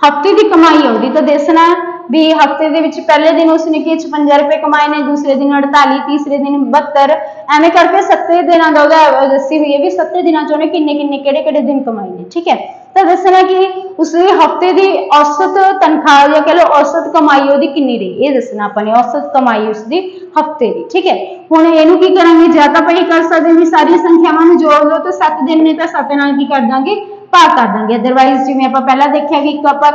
ਹਫ਼ਤੇ ਦੀ ਕਮਾਈ ਆਉਂਦੀ ਤਾਂ ਦੱਸਣਾ ਵੀ ਹਫ਼ਤੇ ਦੇ ਵਿੱਚ ਪਹਿਲੇ ਦਿਨ ਉਸਨੇ ਕੀ 56 ਰੁਪਏ ਕਮਾਏ ਨੇ ਦੂਸਰੇ ਦਿਨ 48 ਤੀਸਰੇ ਦਿਨ 72 ਐਵੇਂ ਕਰਕੇ 70 ਦਿਨਾਂ ਦਾ ਉਹਦਾ ਦੱਸੀ ਹੋਈ ਹੈ ਵੀ 70 ਦਿਨਾਂ ਚ ਉਹਨੇ ਕਿੰਨੇ ਕਿੰਨੇ ਕਿਹੜੇ ਕਿਹੜੇ ਦਿਨ ਕਮਾਏ ਨੇ ਠੀਕ ਹੈ ਤਾਂ ਦੱਸਣਾ ਕਿ ਉਸਦੇ ਹਫ਼ਤੇ ਦੀ ਔਸਤ ਤਨਖਾਹ ਜਾਂ ਕਹ ਲਓ ਔਸਤ ਕਮਾਈ ਉਹਦੀ ਕਿੰਨੀ ਰਹੀ? ਇਹ ਦੱਸਣਾ ਆਪਾਂ ਨੇ, ਔਸਤ ਕਮਾਈ ਉਸਦੀ ਹਫ਼ਤੇ ਦੀ, ਠੀਕ ਹੈ? ਹੁਣ ਇਹਨੂੰ ਕੀ ਕਰਾਂਗੇ? ਜਾਂ ਤਾਂ ਆਪਾਂ ਇਹ ਕਰ ਸਕਦੇ ਵੀ ਸਾਰੀਆਂ ਸੰਖਿਆਵਾਂ ਨੂੰ ਜੋੜ ਲਓ ਤਾਂ 7 ਦਿਨ ਨੇ ਤਾਂ 7 ਨਾਲ ਕੀ ਕਰ ਦਾਂਗੇ? ਭਾਗ ਕਰ ਦਾਂਗੇ। ਅਦਰਵਾਈਜ਼ ਜਿਵੇਂ ਆਪਾਂ ਪਹਿਲਾਂ ਦੇਖਿਆ ਕਿ ਇੱਕ ਆਪਾਂ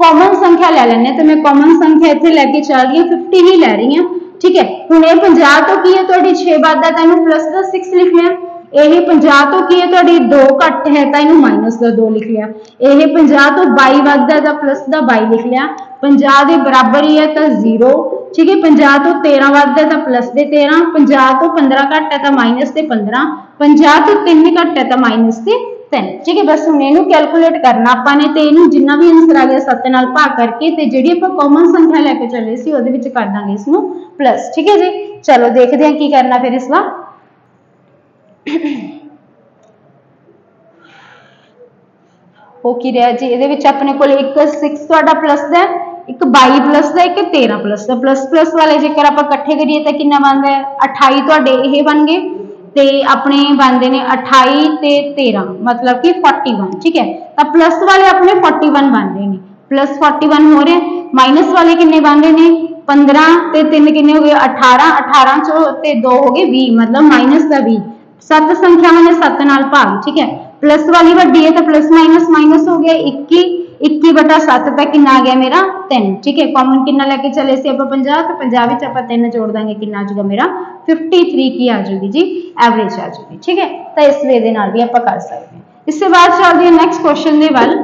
ਕਾਮਨ ਸੰਖਿਆ ਲੈ ਲੈਣੇ ਤੇ ਮੈਂ ਕਾਮਨ ਸੰਖਿਆ ਇੱਥੇ ਲੈ ਕੇ ਚੱਲ ਰਹੀ ਹਾਂ 50 ਹੀ ਲੈ ਰਹੀ ਹਾਂ, ਠੀਕ ਹੈ? ਹੁਣ ਇਹ 50 ਤੋਂ ਕੀ ਹੈ ਤੁਹਾਡੀ? 6 ਵੱਧਦਾ ਤਾਂ ਇਹਨੂੰ ਪਲੱਸ ਦਾ 6 ਲਿਖ ਲਿਆ ਇਹ 50 ਤੋਂ ਕੀ ਹੈ? ਤੁਹਾਡੀ 2 ਘੱਟ ਹੈ ਤਾਂ ਇਹਨੂੰ ਮਾਈਨਸ ਦਾ 2 ਲਿਖ ਲਿਆ। ਇਹ 50 ਤੋਂ 22 ਵੱਧਦਾ ਤਾਂ ਪਲੱਸ ਦਾ 22 ਲਿਖ ਲਿਆ। 50 ਦੇ ਬਰਾਬਰ ਹੀ ਹੈ ਤਾਂ 0 ਠੀਕ ਹੈ? 50 ਤੋਂ 13 ਵੱਧਦਾ ਤਾਂ ਪਲੱਸ ਦੇ 13 50 ਤੋਂ 15 ਘੱਟ ਹੈ ਤਾਂ ਮਾਈਨਸ ਦੇ 15 50 ਤੋਂ 3 ਘੱਟ ਹੈ ਤਾਂ ਮਾਈਨਸ ਦੇ 3 ਠੀਕ ਹੈ? ਬਸ ਹੁਣ ਇਹਨੂੰ ਕੈਲਕੂਲੇਟ ਕਰਨਾ ਆਪਾਂ ਨੇ ਤੇ ਇਹਨੂੰ ਜਿੰਨਾ ਵੀ ਆਨਸਰ ਆ ਗਿਆ 7 ਨਾਲ ਭਾਗ ਕਰਕੇ ਤੇ ਜਿਹੜੀ ਆਪਾਂ ਕਾਮਨ ਸੰਖਿਆ ਲੈ ਕੇ ਚੱਲੇ ਸੀ ਉਹਦੇ ਵਿੱਚ ਕਰ ਦਾਂਗੇ ਇਸ ਨੂੰ ਪਲੱਸ ਠੀਕ ਹੈ ਜੀ? ਚਲੋ ਦੇਖਦੇ ਹਾਂ ਕੀ ਕਰਨਾ ਫਿਰ ਇਸ ਵਾਰ। ਹੋ ਕੀ ਰਿਹਾ ਜੀ ਇਹਦੇ ਵਿੱਚ ਆਪਣੇ ਕੋਲ ਇੱਕ 6 ਤੁਹਾਡਾ ਪਲੱਸ ਦਾ ਇੱਕ 22 ਪਲੱਸ ਦਾ ਇੱਕ 13 ਪਲੱਸ ਦਾ ਪਲੱਸ ਪਲੱਸ ਵਾਲੇ ਜੇਕਰ ਆਪਾਂ ਇਕੱਠੇ ਕਰੀਏ ਤਾਂ ਕਿੰਨਾ ਬਣਦਾ ਹੈ 28 ਤੁਹਾਡੇ ਇਹ ਬਣ ਗਏ ਤੇ ਆਪਣੇ ਬਣਦੇ ਨੇ 28 ਤੇ 13 ਮਤਲਬ ਕਿ 41 ਠੀਕ ਹੈ ਤਾਂ ਪਲੱਸ ਵਾਲੇ ਆਪਣੇ 41 ਬਣ ਰਹੇ ਨੇ ਪਲੱਸ 41 ਹੋ ਰਿਹਾ ਮਾਈਨਸ ਵਾਲੇ ਕਿੰਨੇ ਬਣ ਰਹੇ ਨੇ 15 ਤੇ 3 ਕਿੰਨੇ ਹੋ ਗਏ 18 18 ਚੋਂ ਤੇ 2 ਹੋ ਗਏ 20 ਮਤਲਬ ਮਾਈਨਸ ਦਾ 20 ਸੱਤ ਸੰਖਿਆਵਾਂ ਨੇ 7 ਨਾਲ ਭਾਗ ਠੀਕ ਹੈ ਪਲੱਸ ਵਾਲੀ ਵੱਡੀ ਹੈ ਤਾਂ ਪਲੱਸ ਮਾਈਨਸ ਮਾਈਨਸ ਹੋ ਗਿਆ 21 21 ਬਟਾ 7 ਤਾਂ ਕਿੰਨਾ ਆ ਗਿਆ ਮੇਰਾ 3 ਠੀਕ ਹੈ ਕਾਮਨ ਕਿੰਨਾ ਲੈ ਕੇ ਚੱਲੇ ਸੀ ਆਪਾਂ 50 ਤਾਂ 50 ਵਿੱਚ ਆਪਾਂ 3 ਜੋੜ ਦਾਂਗੇ ਕਿੰਨਾ ਆ ਜਾਊਗਾ ਮੇਰਾ 53 ਕੀ ਆ ਜਾਊਗੀ ਜੀ ਐਵਰੇਜ ਆ ਜਾਊਗੀ ਠੀਕ ਹੈ ਤਾਂ ਇਸ ਵੇ ਦੇ ਨਾਲ ਵੀ ਆਪਾਂ ਕਰ ਸਕਦੇ ਹਾਂ ਇਸ ਤੋਂ ਬਾਅਦ ਚੱਲਦੇ ਹਾਂ ਨੈਕਸਟ ਕੁਐਸਚਨ ਦੇ ਵੱਲ